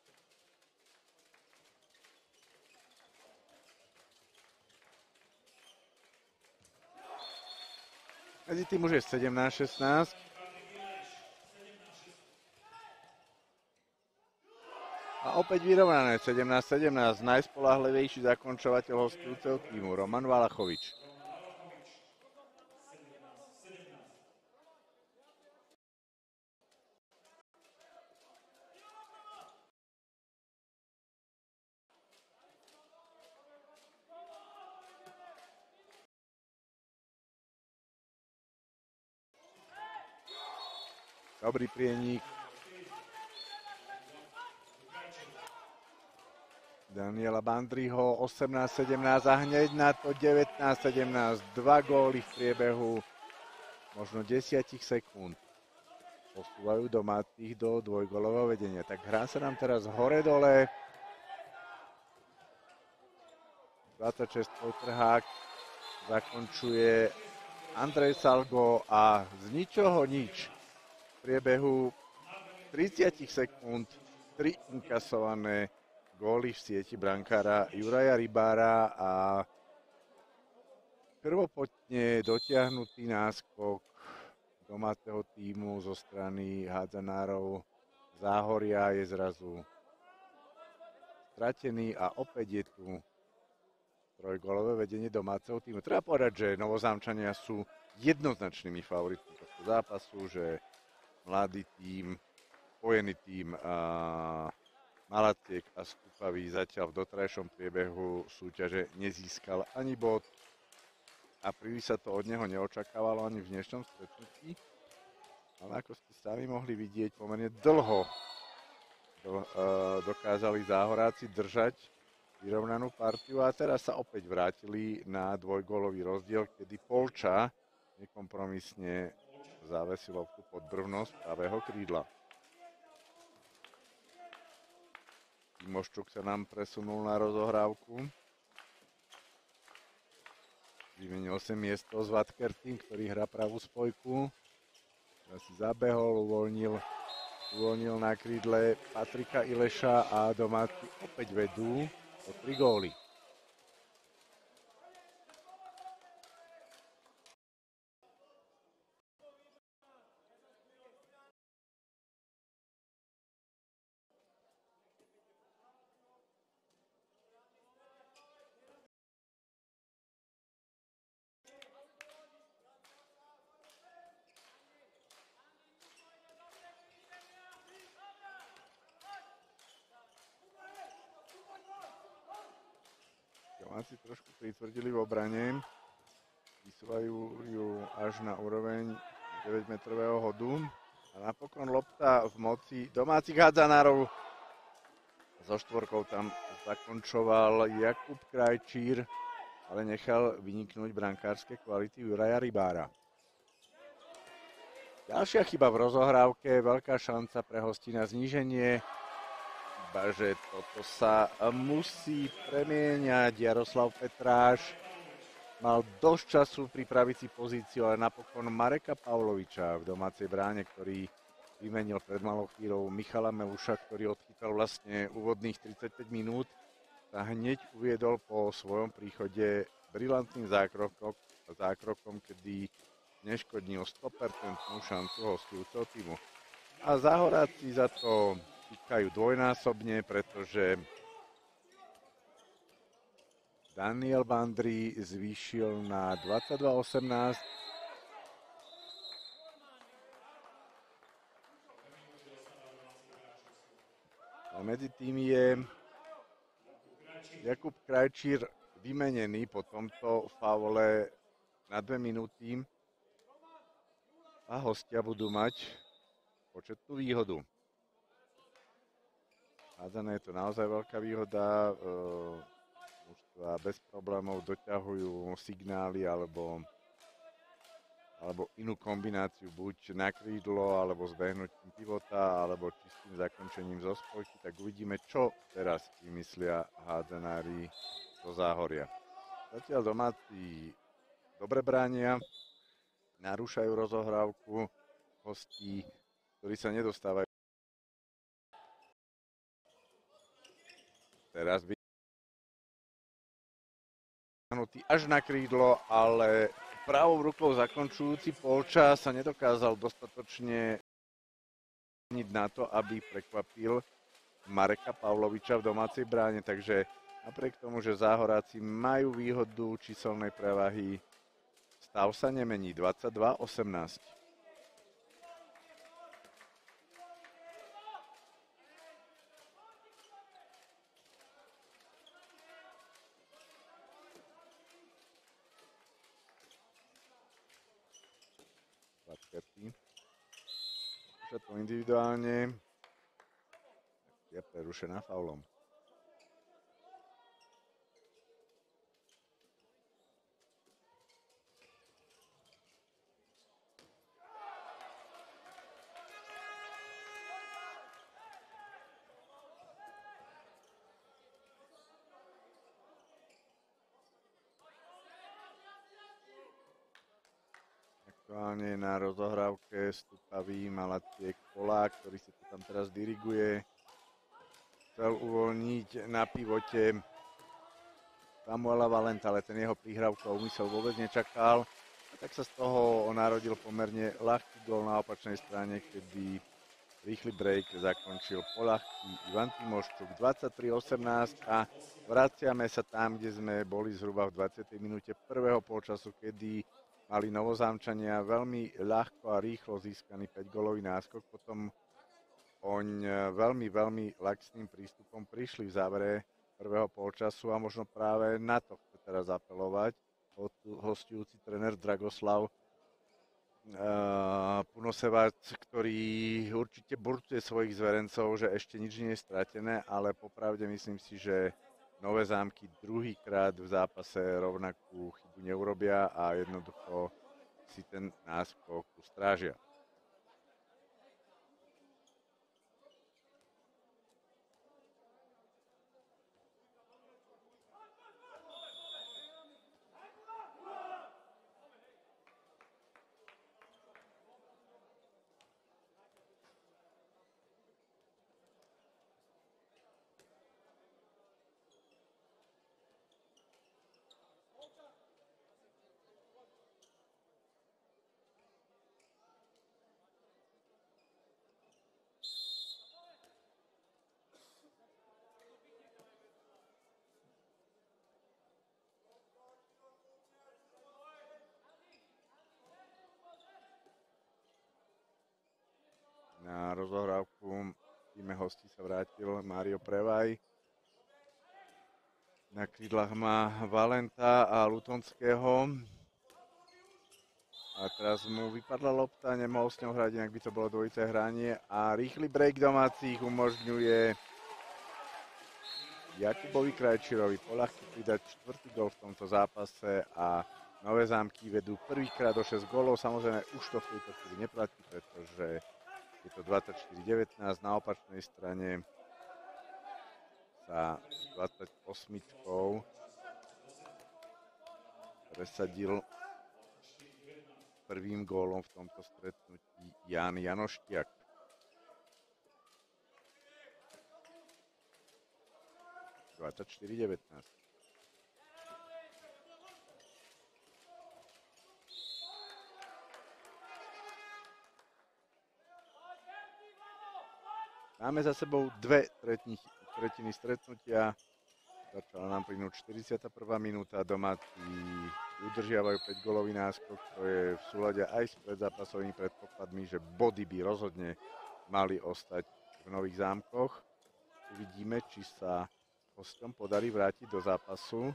Medzi tým už je 17-16. A opäť vyrovnané 17-17. Najspolahlivejší zakončovateľ hostujúceho týmu Roman Valachovič. Dobrý prienik. Daniela Bandriho 18-17 a hneď na to 19-17. Dva góly v priebehu možno 10 sekúnd. Posúvajú domácich do dvojgolového vedenia. Tak hrá sa nám teraz hore-dole. 26 Trhák zakončuje Andrej Salgo a z ničoho nič priebehu 30 sekúnd tri inkasované góly v sieti brankára Juraja Rybára a prvopotne dotiahnutý náskok domáceho týmu zo strany hádzanárov Záhoria je zrazu stratený a opäť je tu trojgolové vedenie domáceho týmu. Treba povedať, že novozámčania sú jednoznačnými favoritmi tohto zápasu, že mladý tím, spojený tím Malatiek a Stupavý zatiaľ v dotrajšom priebehu súťaže nezískal ani bod a príliš sa to od neho neočakávalo ani v dnešnom stretnutí. Ale ako ste sami mohli vidieť, pomerne dlho dokázali záhoráci držať vyrovnanú partiu a teraz sa opäť vrátili na dvojgólový rozdiel, kedy Polča nekompromisne zavesilo loptu pod brvnosť pravého krídla. Timoščuk sa nám presunul na rozohrávku. Vymenil sa miesto s Vatkertým, ktorý hrá pravú spojku. Teraz si zabehol, uvoľnil, uvoľnil na krídle Patrika Ileša a domáci opäť vedú o 3 góly. Domáci pritvrdili v obrane. Vysúvajú ju až na úroveň 9-metrového hodu. A napokon lopta v moci domácich hádzanárov. So štvorkou tam zakončoval Jakub Krajčír, ale nechal vyniknúť brankárske kvality Juraja Rybára. Ďalšia chyba v rozohrávke, veľká šanca pre hosti na zníženie iba, že toto sa musí premieňať. Jaroslav Petráš mal dosť času pripraviť si pozíciu, ale napokon Mareka Pavloviča v domácej bráne, ktorý vymenil pred malou chvíľou Michala Meluša, ktorý odchytal vlastne úvodných 35 minút, sa hneď uviedol po svojom príchode brilantným zákrokom, zákrokom kedy neškodnil 100% šancu hostujúceho týmu. A Zahoráci za to týkajú dvojnásobne, pretože Daniel Bandry zvýšil na 22-18. A medzi tým je Jakub Krajčír vymenený po tomto faule na dve minúty a hostia budú mať početnú výhodu. Hádzané je to naozaj veľká výhoda. Mužstva bez problémov doťahujú signály alebo, alebo inú kombináciu, buď na krídlo, alebo s behnutím pivota, alebo čistým zakončením zo spojky, tak uvidíme, čo teraz vymyslia hádzanári zo záhoria. Zatiaľ domáci dobre bránia, narúšajú rozohrávku hostí, ktorí sa nedostávajú Teraz by až na krídlo, ale pravou rukou zakončujúci polčas sa nedokázal dostatočne na to, aby prekvapil Mareka Pavloviča v domácej bráne, takže napriek tomu, že záhoráci majú výhodu číselnej prevahy, stav sa nemení 22-18. 25. Skúša to individuálne. Je prerušená faulom. Aktuálne na rozohrávke stupavý Malatiek Polák, ktorý si to tam teraz diriguje. Chcel uvoľniť na pivote Samuela Valenta, ale ten jeho prihrávku úmysel vôbec nečakal. A tak sa z toho narodil pomerne ľahký gol na opačnej strane, kedy rýchly break zakončil polahký Ivan Timoščuk 23-18 a vraciame sa tam, kde sme boli zhruba v 20. minúte prvého polčasu, kedy mali novozámčania veľmi ľahko a rýchlo získaný 5-golový náskok, potom oň e, veľmi, veľmi laxným prístupom prišli v závere prvého polčasu a možno práve na to chce teraz apelovať hostujúci tréner Dragoslav uh, Sevac, ktorý určite burcuje svojich zverencov, že ešte nič nie je stratené, ale popravde myslím si, že Nové zámky druhýkrát v zápase rovnakú chybu neurobia a jednoducho si ten náskok ustrážia. Na rozohrávku týme hostí sa vrátil Mário Prevaj. Na krídlach má Valenta a Lutonského. A teraz mu vypadla lopta, nemohol s ňou hrať, inak by to bolo dvojité hranie. A rýchly break domácich umožňuje Jakubovi Krajčirovi poľahky pridať čtvrtý gol v tomto zápase a Nové zámky vedú prvýkrát do 6 gólov. Samozrejme už to v tejto chvíli neplatí, pretože je to 24-19, na opačnej strane sa 28 presadil prvým gólom v tomto stretnutí Jan Janoštiak. Dvadsaťštyri devätnásť. Máme za sebou dve tretiny, tretiny stretnutia. Začala nám plynúť 41. minúta. Domáci udržiavajú 5 golový náskok, to je v súlade aj s predzápasovými predpokladmi, že body by rozhodne mali ostať v nových zámkoch. Uvidíme, či sa hostom podarí vrátiť do zápasu,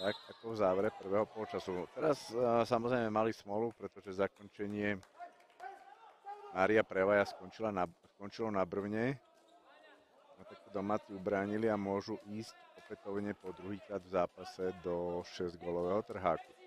tak ako v závere prvého polčasu. Teraz samozrejme mali smolu, pretože zakončenie Mária Prevaja skončila na skončilo na Brvne. A tak domáci ubránili a môžu ísť opätovne po druhýkrát v zápase do 6-golového trháku.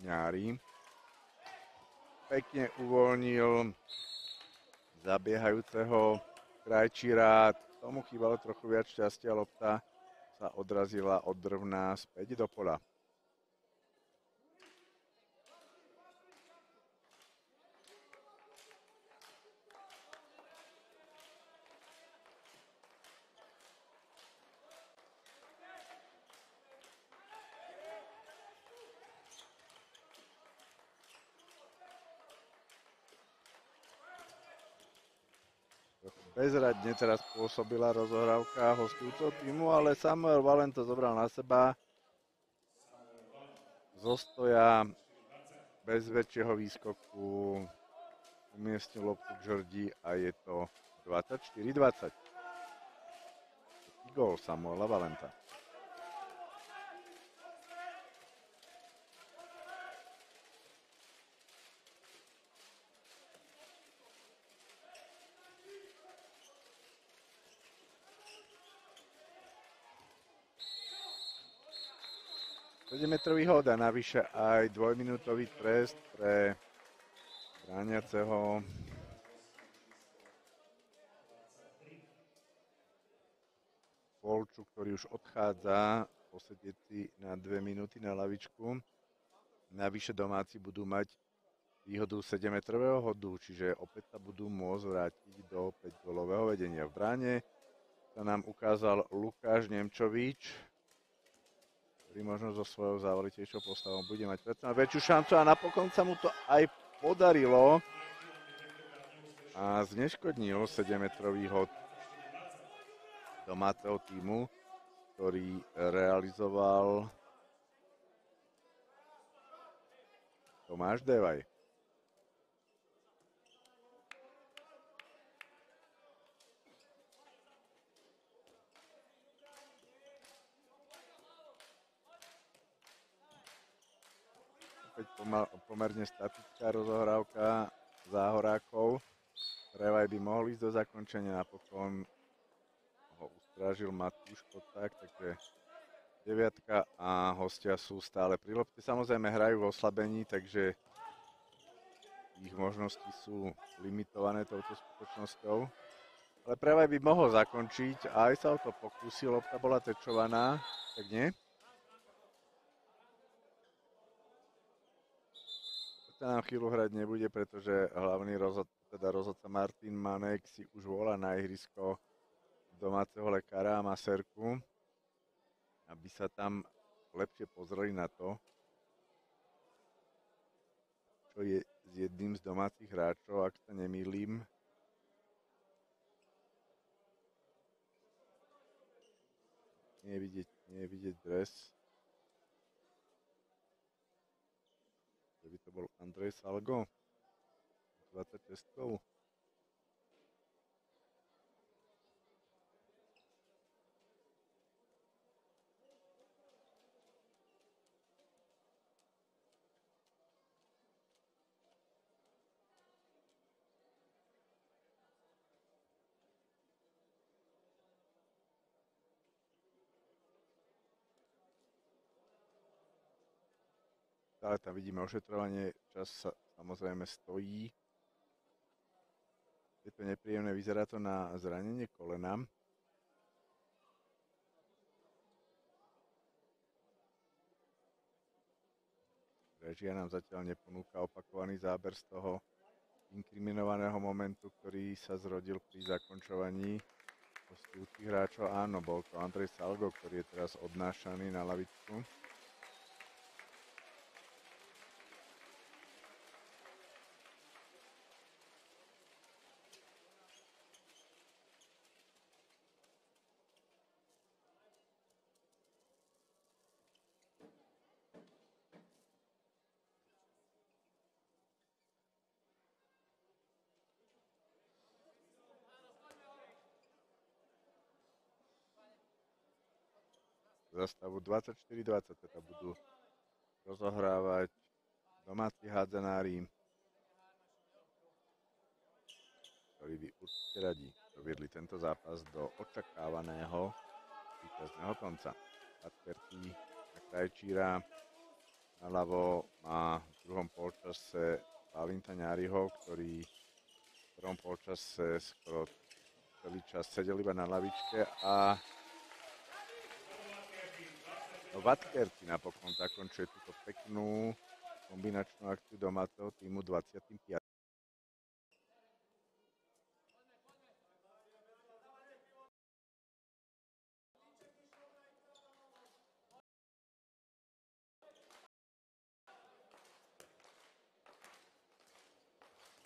Ňári. Pekne uvoľnil zabiehajúceho krajčíra. Tomu chýbalo trochu viac šťastia, lopta sa odrazila od drvna späť do pola. Bezradne teraz pôsobila rozohrávka hostujúceho týmu, ale Samuel Valen to zobral na seba. Zostoja bez väčšieho výskoku umiestnil loptu k žrdi a je to 24-20. Gól Samuela Valenta. Metrový hod a navyše aj dvojminútový trest pre brániaceho Polču, ktorý už odchádza posedieť si na dve minúty na lavičku. Navyše domáci budú mať výhodu 7-metrového hodu, čiže opäť sa budú môcť vrátiť do 5-golového vedenia. V bráne sa nám ukázal Lukáš Nemčovič, ktorý možno so svojou závolitejšou postavou bude mať preto väčšiu šancu a napokon sa mu to aj podarilo a zneškodnil 7-metrový hod domáceho týmu, ktorý realizoval Tomáš Devaj. Opäť pomerne statická rozohrávka záhorákov. Revaj by mohol ísť do zakončenia, napokon ho ustrážil Matúš Koták, takže deviatka a hostia sú stále pri lopte. Samozrejme hrajú v oslabení, takže ich možnosti sú limitované touto skutočnosťou. Ale Prevaj by mohol zakončiť aj sa o to pokúsil, lopta bola tečovaná, tak nie? To nám chvíľu hrať nebude, pretože hlavný rozhod, teda rozhodca Martin Manek si už volá na ihrisko domáceho lekára a maserku, aby sa tam lepšie pozreli na to, čo je s jedným z domácich hráčov, ak sa nemýlim. Nie je vidieť, nie je vidieť dres. Že by to bol Andrej Salgo. 26 Stále tam vidíme ošetrovanie, čas sa samozrejme stojí. Je to nepríjemné, vyzerá to na zranenie kolena. Režia nám zatiaľ neponúka opakovaný záber z toho inkriminovaného momentu, ktorý sa zrodil pri zakončovaní hostujúcich hráčov. Áno, bol to Andrej Salgo, ktorý je teraz odnášaný na lavičku. Za stavu 24-20 teda budú rozohrávať domáci hádzanári, ktorí by určite radi doviedli tento zápas do očakávaného víťazného konca. Patverky a Krajčíra naľavo má v druhom polčase Valinta Ňáriho, ktorý v prvom polčase skoro celý čas sedel iba na lavičke a Vatkerci napokon zakončuje túto peknú kombinačnú akciu domáceho týmu 25.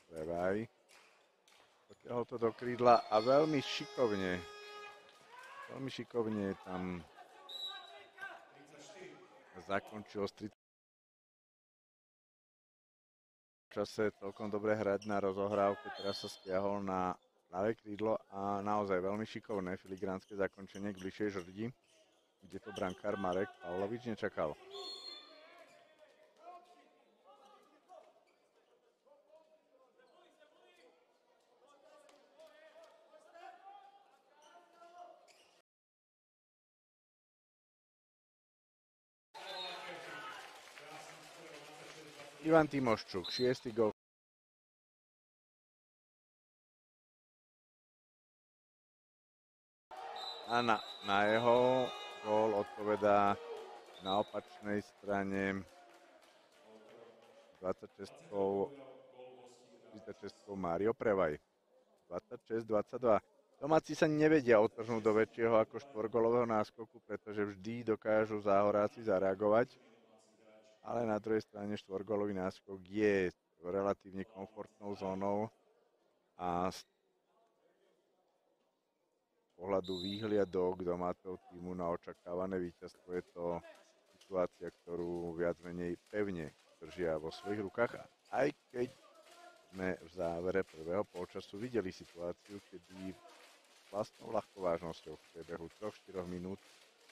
Prevaj. Potiahol to do krídla a veľmi šikovne, veľmi šikovne tam zakončil z čase celkom dobre hrať na rozohrávku, teraz sa stiahol na ľavé krídlo a naozaj veľmi šikovné filigránske zakončenie k bližšej žrdi, kde to brankár Marek Pavlovič nečakal. Ivan Timoščuk, šiestý gol. A na, na jeho gól odpovedá na opačnej strane 26 36 Mario Prevaj. 26-22. Domáci sa nevedia otrhnúť do väčšieho ako štvorgolového náskoku, pretože vždy dokážu záhoráci zareagovať ale na druhej strane štvorgolový náskok je relatívne komfortnou zónou a pohľadu výhliadok domáceho týmu na očakávané víťazstvo je to situácia, ktorú viac menej pevne držia vo svojich rukách. Aj keď sme v závere prvého polčasu videli situáciu, kedy vlastnou ľahkou vážnosťou v priebehu 3-4 minút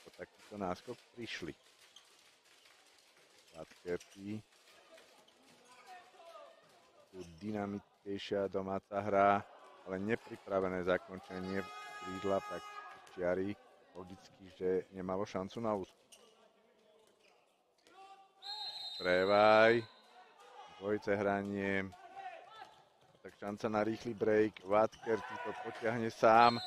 po takýto náskok prišli. Latkerty. Tu dynamickejšia domáca hra, ale nepripravené zakončenie krídla tak čiary logicky, že nemalo šancu na úspech. Prevaj, dvojice hranie, tak šanca na rýchly break. si to potiahne sám.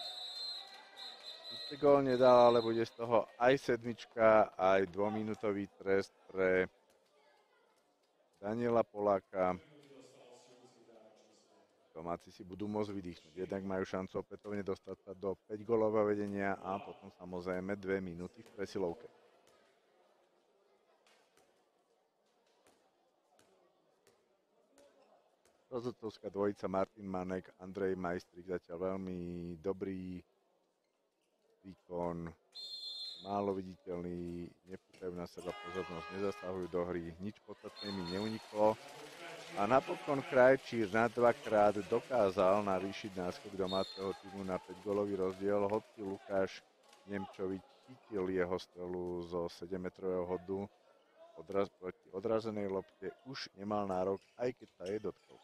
Ešte gól nedal, ale bude z toho aj sedmička, aj dvominútový trest pre Daniela Poláka. Domáci si budú môcť vydýchnuť. Jednak majú šancu opätovne dostať sa do 5 golového vedenia a potom samozrejme 2 minúty v presilovke. Rozhodcovská dvojica Martin Manek, Andrej Majstrik, zatiaľ veľmi dobrý výkon, málo viditeľný, nepútajú na seba pozornosť, nezasahujú do hry, nič podstatné mi neuniklo. A napokon Krajčír na dvakrát dokázal navýšiť náskok domáceho týmu na 5 golový rozdiel, hoci Lukáš Nemčovič chytil jeho strelu zo 7-metrového hodu odraz, proti odrazenej lopte už nemal nárok, aj keď sa jej dotkol.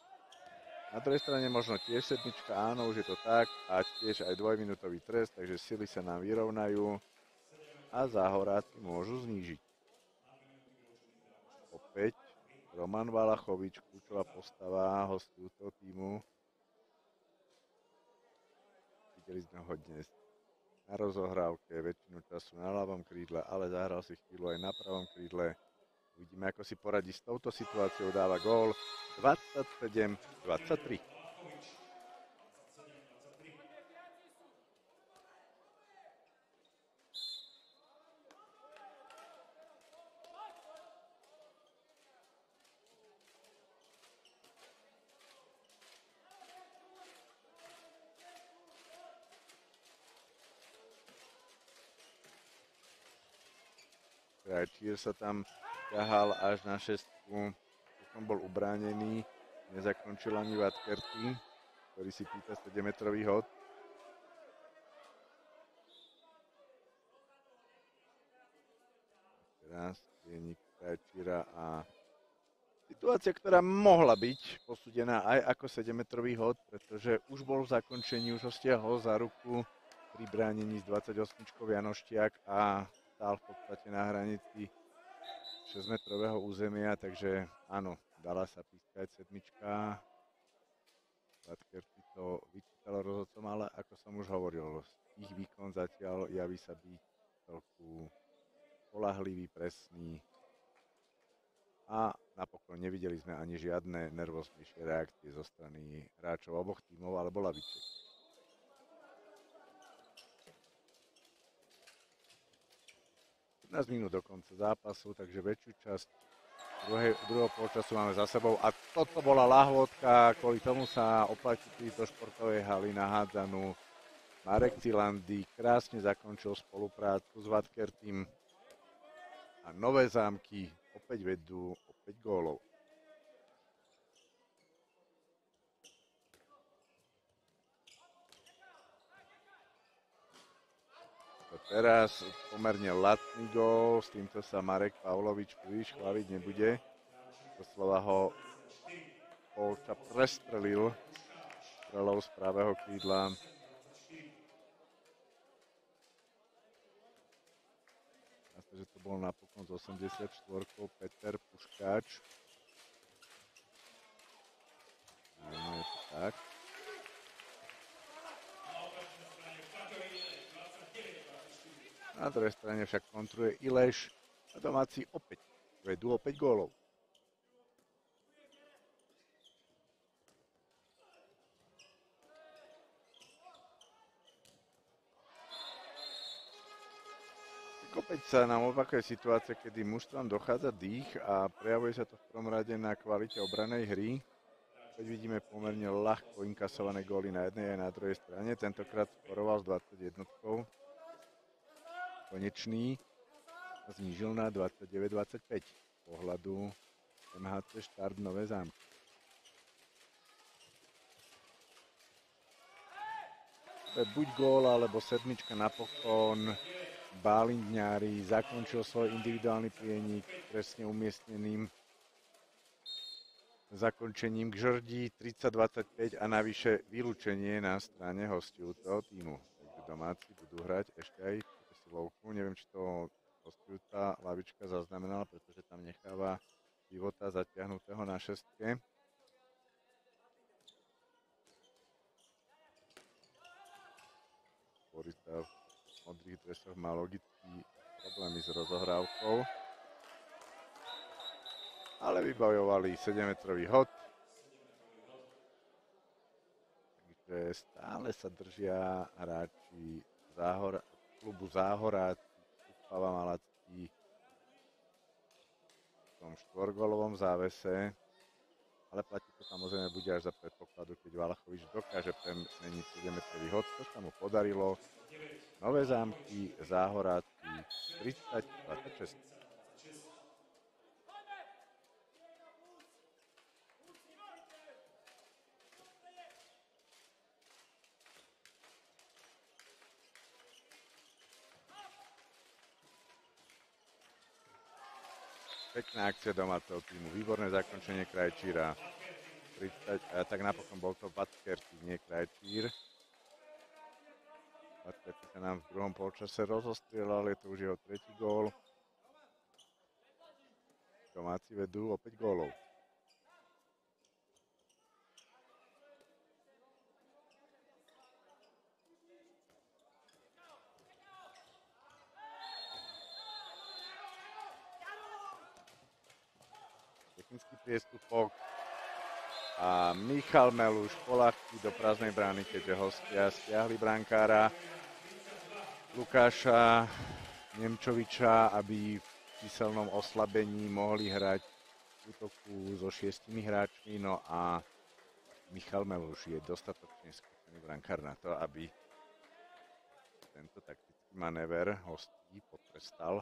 Na druhej strane možno tiež sedmička, áno, už je to tak a tiež aj dvojminútový trest, takže sily sa nám vyrovnajú a záhoráci môžu znížiť. Opäť Roman Valachovič, kľúčová postava hostujúceho týmu. Videli sme ho dnes na rozohrávke, väčšinu času na ľavom krídle, ale zahral si chvíľu aj na pravom krídle. Uvidíme, ako si poradí s touto situáciou. Dáva gól 27-23. Krajčír sa tam ťahal až na šestku, potom bol ubránený, nezakončil ani Vatkerty, ktorý si pýta 7-metrový hod. Teraz je Nik Tajčíra a situácia, ktorá mohla byť posúdená aj ako 7-metrový hod, pretože už bol v zakončení, už ho stiahol za ruku pri bránení z 28 Janoštiak a stál v podstate na hranici 6-metrového územia, takže áno, dala sa pískať sedmička. si to vyčítalo rozhodcom, ale ako som už hovoril, ich výkon zatiaľ javí sa byť trochu polahlivý, presný. A napokon nevideli sme ani žiadne nervóznejšie reakcie zo strany hráčov oboch tímov alebo lavičiek. 15 minút do konca zápasu, takže väčšiu časť druhej, druhého polčasu máme za sebou. A toto bola lahvodka, kvôli tomu sa oplatí prísť do športovej haly nahádzanú. Marek Cilandy krásne zakončil spoluprácu s Vatkertým a nové zámky opäť vedú o 5 gólov. Teraz pomerne latný gól, s týmto sa Marek Pavlovič príliš chváliť nebude. Doslova ho Polča prestrelil strelou z pravého krídla. Myslím, že to bol napokon z 84 Peter Puškáč. Áno, je to tak. Na druhej strane však kontruje Ileš a domáci opäť vedú opäť gólov. Opäť sa nám opakuje situácia, kedy mužstvom dochádza dých a prejavuje sa to v prvom rade na kvalite obranej hry. opäť vidíme pomerne ľahko inkasované góly na jednej aj na druhej strane. Tentokrát skoroval s 21. Konečný znížil na 29-25 pohľadu MHC štart Nové zámky. Buď gól, alebo sedmička napokon. Bálindňári zakončil svoj individuálny prienik presne umiestneným zakončením k žrdí 30-25 a navyše vylúčenie na strane hostov toho týmu. Domáci budú hrať ešte aj silovku. Neviem, či to hostujúca lavička zaznamenala, pretože tam necháva života zatiahnutého na šestke. Borisa v modrých dresoch má logický problémy s rozohrávkou. Ale vybavovali 7-metrový hod. Takže stále sa držia hráči Záhora, klubu Záhoráci, Kupava Malacký v tom štvorgolovom závese ale platí to samozrejme bude až za predpokladu, keď Valachovič dokáže premeniť 7-metrový hod, to sa mu podarilo. Nové zámky, Záhoráci 30-26. Pekná akcia domáceho týmu, výborné zakončenie Krajčíra. 30, a tak napokon bol to Batkerty, nie Krajčír. Batkerty sa nám v druhom polčase rozostrieľal, je to už jeho tretí gól. Domáci vedú opäť gólov. Priestupok a Michal Meluš polahčí do prázdnej brány, keďže hostia stiahli brankára Lukáša Nemčoviča, aby v číselnom oslabení mohli hrať útoku so šiestimi hráčmi, no a Michal Meluš je dostatočne skúsený brankár na to, aby tento taktický manéver hostí potrestal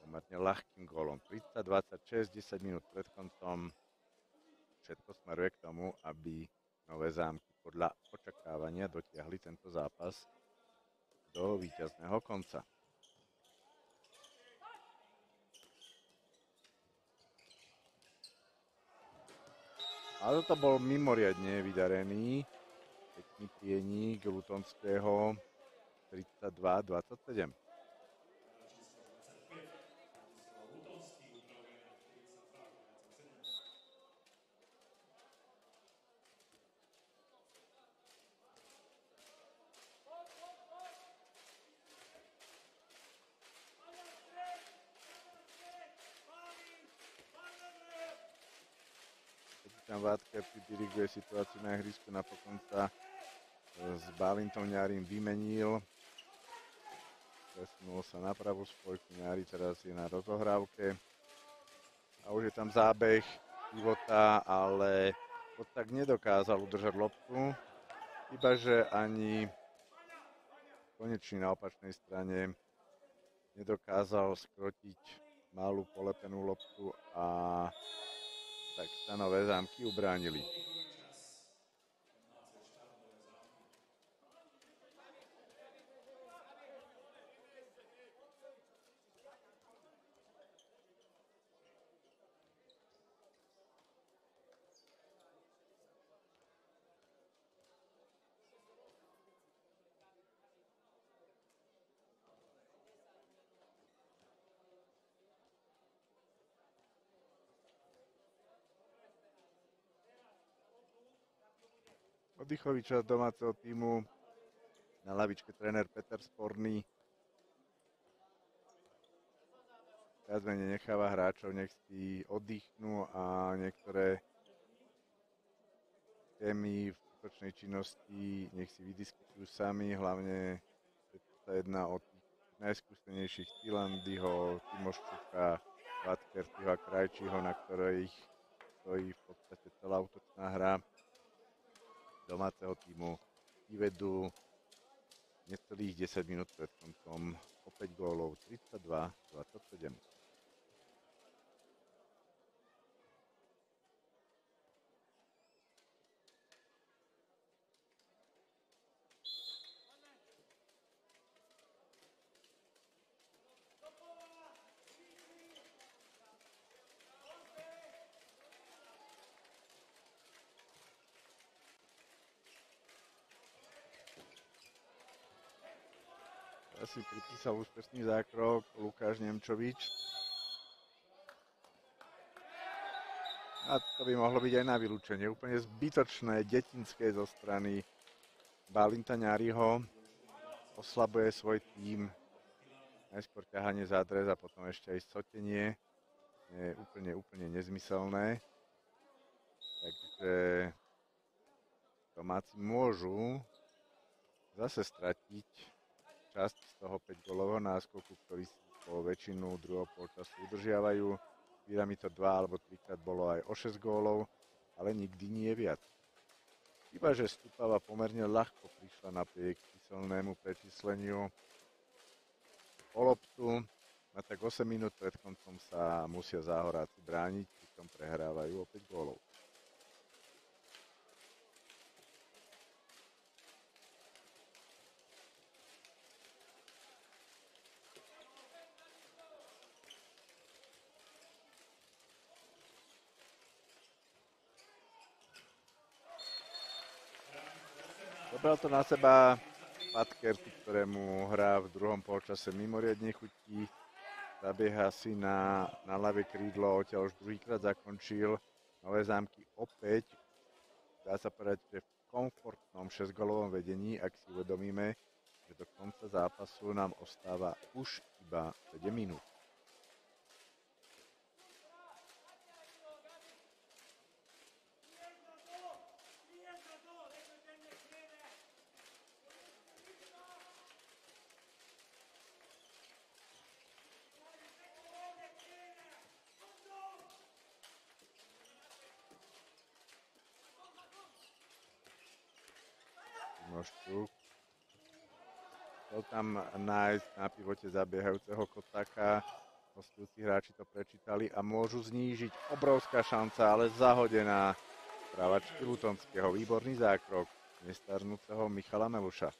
pomerne ľahkým gólom. 30-26, 10 minút pred koncom. Všetko smeruje k tomu, aby nové zámky podľa očakávania dotiahli tento zápas do víťazného konca. Ale to bol mimoriadne vydarený pekný prienik Lutonského 32-27. Vátka diriguje situáciu na ihrisku, napokon sa e, s Balintom Ňarim vymenil. Presunul sa na pravú spojku, Ňari teraz je na rozohrávke. A už je tam zábeh života, ale to tak nedokázal udržať loptu. Iba, že ani konečný na opačnej strane nedokázal skrotiť malú polepenú loptu a tak sa nové zámky ubránili. Oddychový čas domáceho týmu. Na lavičke tréner Peter Sporný. Viac menej necháva hráčov, nech si oddychnú a niektoré témy v skutočnej činnosti nech si vydiskutujú sami, hlavne sa jedná o tých najskúsenejších Tilandyho, Timoščuka, Vatkertyho a Krajčího, na ktorých, stojí v podstate celá útočná hra domáceho týmu. I vedú necelých 10 minút pred koncom o 5 gólov 32-27. Si pripísal úspešný zákrok Lukáš Nemčovič. A to by mohlo byť aj na vylúčenie. Úplne zbytočné, detinské zo strany Balinta Ňariho. Oslabuje svoj tým. Najskôr ťahanie za dres a potom ešte aj sotenie. Je úplne, úplne nezmyselné. Takže domáci môžu zase stratiť časť z toho 5 golového náskoku, ktorý si po väčšinu druhého polčasu udržiavajú. Chvíľa mi to 2 alebo 3 krát bolo aj o 6 gólov, ale nikdy nie viac. Iba, že Stupava pomerne ľahko prišla napriek číselnému prečísleniu o loptu. Na tak 8 minút pred koncom sa musia záhoráci brániť, pričom prehrávajú o 5 gólov. Zobral to na seba Patkerty, ktorému hrá v druhom polčase mimoriadne chutí. Zabieha si na, na ľavé krídlo, odtiaľ už druhýkrát zakončil. Nové zámky opäť, dá sa povedať, že v komfortnom 6-golovom vedení, ak si uvedomíme, že do konca zápasu nám ostáva už iba 7 minút. Štuk. Chcel tam nájsť na pivote zabiehajúceho kotáka. Hostujúci hráči to prečítali a môžu znížiť. Obrovská šanca, ale zahodená. Právačky Lutonského. Výborný zákrok nestarnúceho Michala Meluša.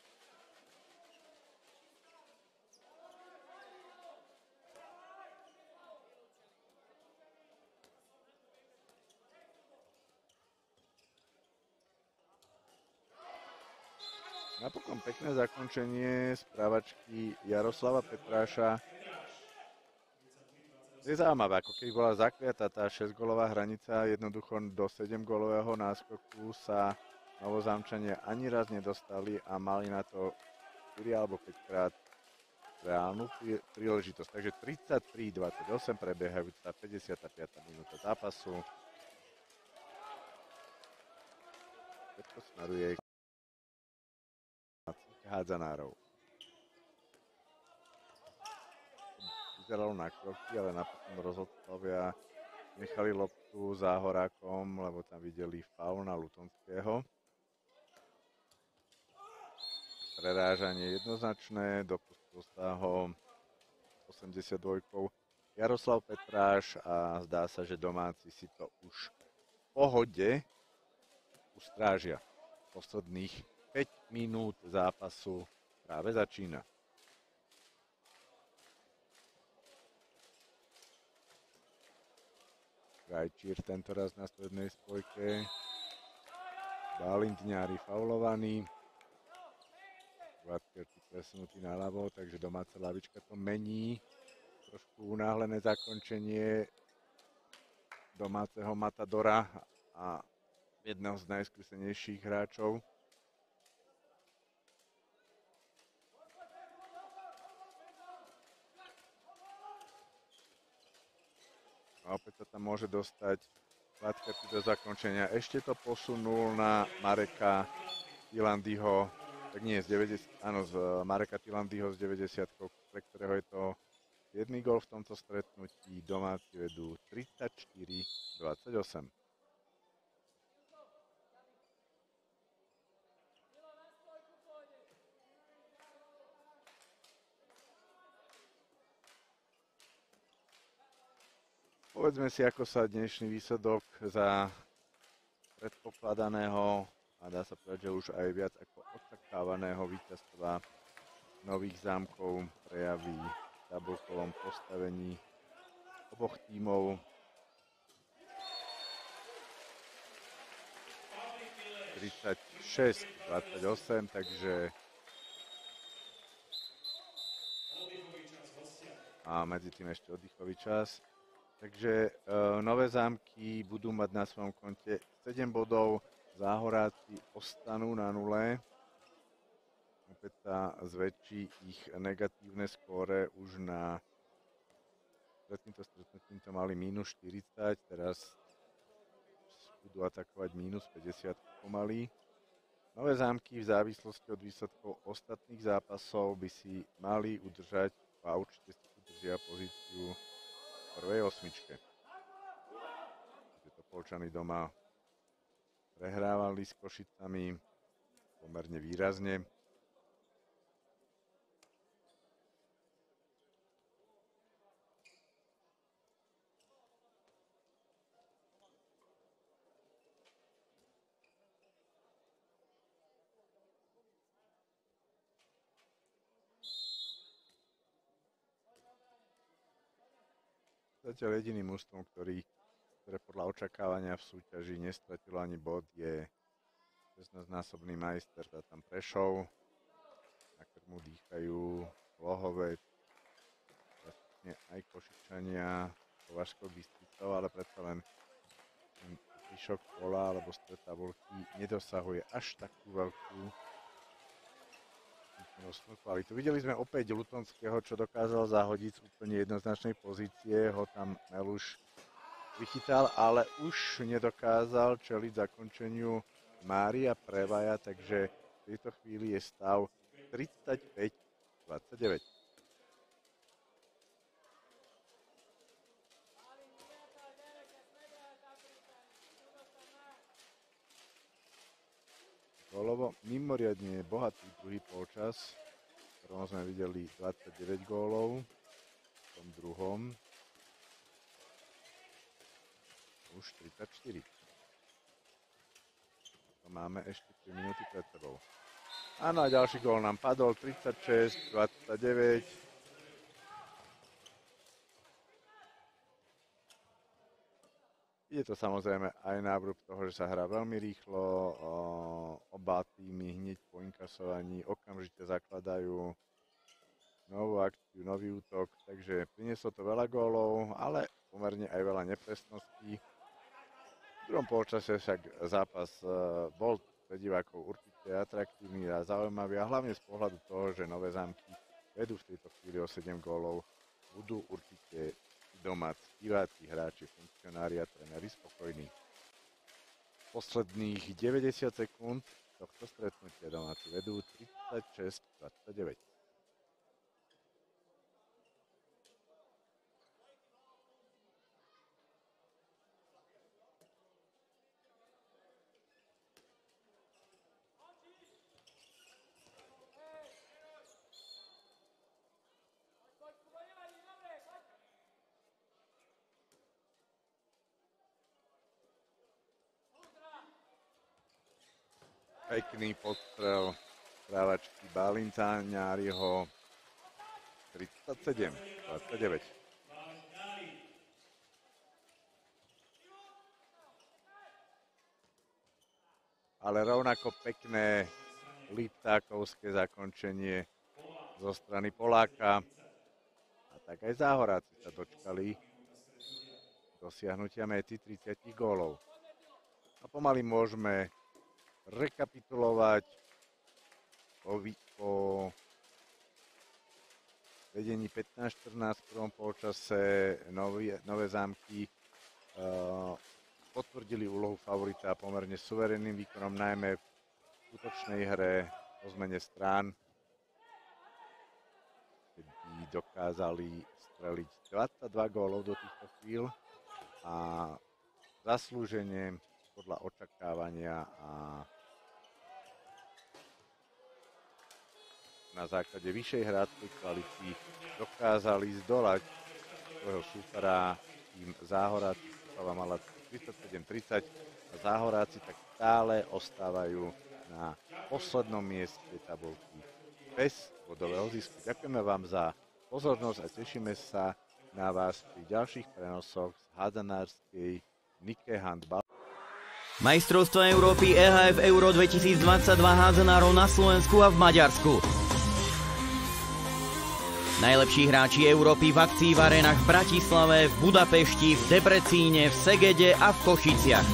Napokon pekné zakončenie správačky Jaroslava Petráša. Je zaujímavé, ako keď bola zakliatá tá 6-golová hranica, jednoducho do 7-golového náskoku sa novozámčania ani raz nedostali a mali na to 4 alebo 5 krát reálnu príležitosť. Takže 33-28 prebiehajúca 55. minúta zápasu. Všetko smeruje hádzanárov. Vyzeralo na kroky, ale napokon rozhodcovia nechali loptu za horákom, lebo tam videli faul na Lutonského. Prerážanie jednoznačné, dopustil sa ho 82 Jaroslav Petráš a zdá sa, že domáci si to už v pohode ustrážia posledných 5 minút zápasu práve začína. Krajčír tento raz na strednej spojke. Balintňári faulovaní. Vatkerty presunutý na ľavo, takže domáca lavička to mení. Trošku unáhlené zakončenie domáceho Matadora a jedného z najskúsenejších hráčov. A opäť sa tam môže dostať Latkerty do zakončenia. Ešte to posunul na Mareka Tilandyho, tak nie, z 90, áno, z Mareka Tilandyho z 90, pre ktorého je to jedný gol v tomto stretnutí. Domáci vedú 34-28. Povedzme si, ako sa dnešný výsledok za predpokladaného a dá sa povedať, že už aj viac ako očakávaného víťazstva nových zámkov prejaví v tabulkovom postavení oboch tímov. 36, 28, takže a medzi tým ešte oddychový čas. Takže e, nové zámky budú mať na svojom konte 7 bodov, záhoráci ostanú na nule. Opäť sa zväčší ich negatívne skóre už na pred týmto stretnutím to mali minus 40, teraz budú atakovať minus 50 pomaly. Nové zámky v závislosti od výsledkov ostatných zápasov by si mali udržať a určite si udržia pozíciu prvej osmičke. Tieto Polčany doma prehrávali s Košicami pomerne výrazne. Zatiaľ jediným mužstvom, ktorý, ktoré podľa očakávania v súťaži nestratilo ani bod, je 16-násobný majster, tam Prešov, na krmu dýchajú Lohovec, vlastne aj Košičania, Kovaško Bysticov, ale predsa len zvyšok pola alebo stred tabulky nedosahuje až takú veľkú výkonnostnú kvalitu. Videli sme opäť Lutonského, čo dokázal zahodiť z úplne jednoznačnej pozície, ho tam Meluš vychytal, ale už nedokázal čeliť zakončeniu Mária Prevaja, takže v tejto chvíli je stav 35-29. Gólovo mimoriadne bohatý druhý polčas, v ktorom sme videli 29 gólov, v tom druhom už 34. To máme ešte 3 minúty pred sebou. Áno, a ďalší gól nám padol, 36, 29. Je to samozrejme aj návrub toho, že sa hrá veľmi rýchlo, oba týmy hneď po inkasovaní okamžite zakladajú novú akciu, nový útok, takže prinieslo to veľa gólov, ale pomerne aj veľa nepresností. V druhom polčase však zápas e, bol pre divákov určite atraktívny a zaujímavý a hlavne z pohľadu toho, že nové zámky vedú v tejto chvíli o 7 gólov, budú určite domáci diváci, hráči, funkcionári a tréneri spokojní. Posledných 90 sekúnd tohto stretnutia domáci vedú 36-29. Pekný podstrel strávačky Balintáňáriho 37, 29. Ale rovnako pekné liptákovské zakončenie zo strany Poláka. A tak aj záhoráci sa dočkali dosiahnutia mety 30 gólov. A pomaly môžeme rekapitulovať po, po vedení 15-14 v prvom polčase nové, nové zámky uh, potvrdili úlohu favorita pomerne suverénnym výkonom, najmä v skutočnej hre o zmene strán, kedy dokázali streliť 22 gólov do týchto chvíľ a zaslúženie podľa očakávania a na základe vyššej hráckej kvality dokázali zdolať svojho súpera kým Záhoráci Slava mala 37-30 a Záhoráci tak stále ostávajú na poslednom mieste tabulky bez bodového zisku. Ďakujeme vám za pozornosť a tešíme sa na vás pri ďalších prenosoch z hádzanárskej Nike Handball. Majstrovstvo Európy EHF Euro 2022 hádzanárov na Slovensku a v Maďarsku. Najlepší hráči Európy v akcii v arenách v Bratislave, v Budapešti, v Debrecíne, v Segede a v Košiciach.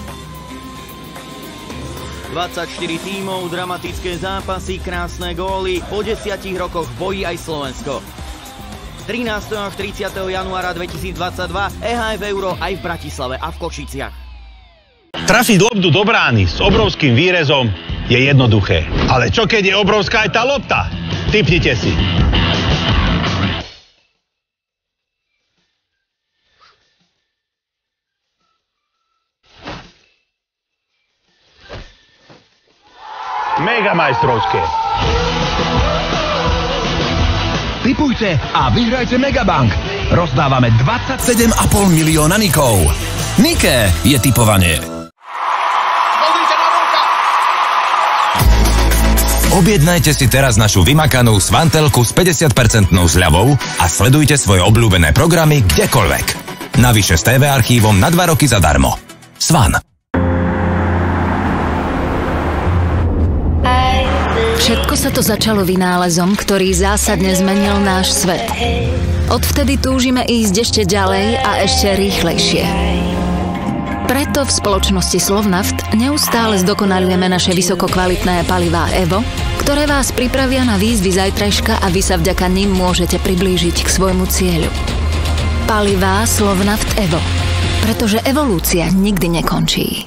24 tímov, dramatické zápasy, krásne góly, po desiatich rokoch bojí aj Slovensko. 13. až 30. januára 2022 EHF Euro aj v Bratislave a v Košiciach. Trafiť lobdu do brány s obrovským výrezom je jednoduché. Ale čo keď je obrovská aj tá lopta? Typnite si. Mega majstrovské. Tipujte a vyhrajte Megabank. Rozdávame 27,5 milióna nikov. Niké je typovanie. Objednajte si teraz našu vymakanú svantelku s 50% zľavou a sledujte svoje obľúbené programy kdekoľvek. Navyše s TV archívom na 2 roky zadarmo. Svan. Všetko sa to začalo vynálezom, ktorý zásadne zmenil náš svet. Odvtedy túžime ísť ešte ďalej a ešte rýchlejšie. Preto v spoločnosti Slovnaft neustále zdokonalujeme naše vysokokvalitné palivá Evo, ktoré vás pripravia na výzvy zajtrajška a vy sa vďaka nim môžete priblížiť k svojmu cieľu. Palivá Slovnaft Evo. Pretože evolúcia nikdy nekončí.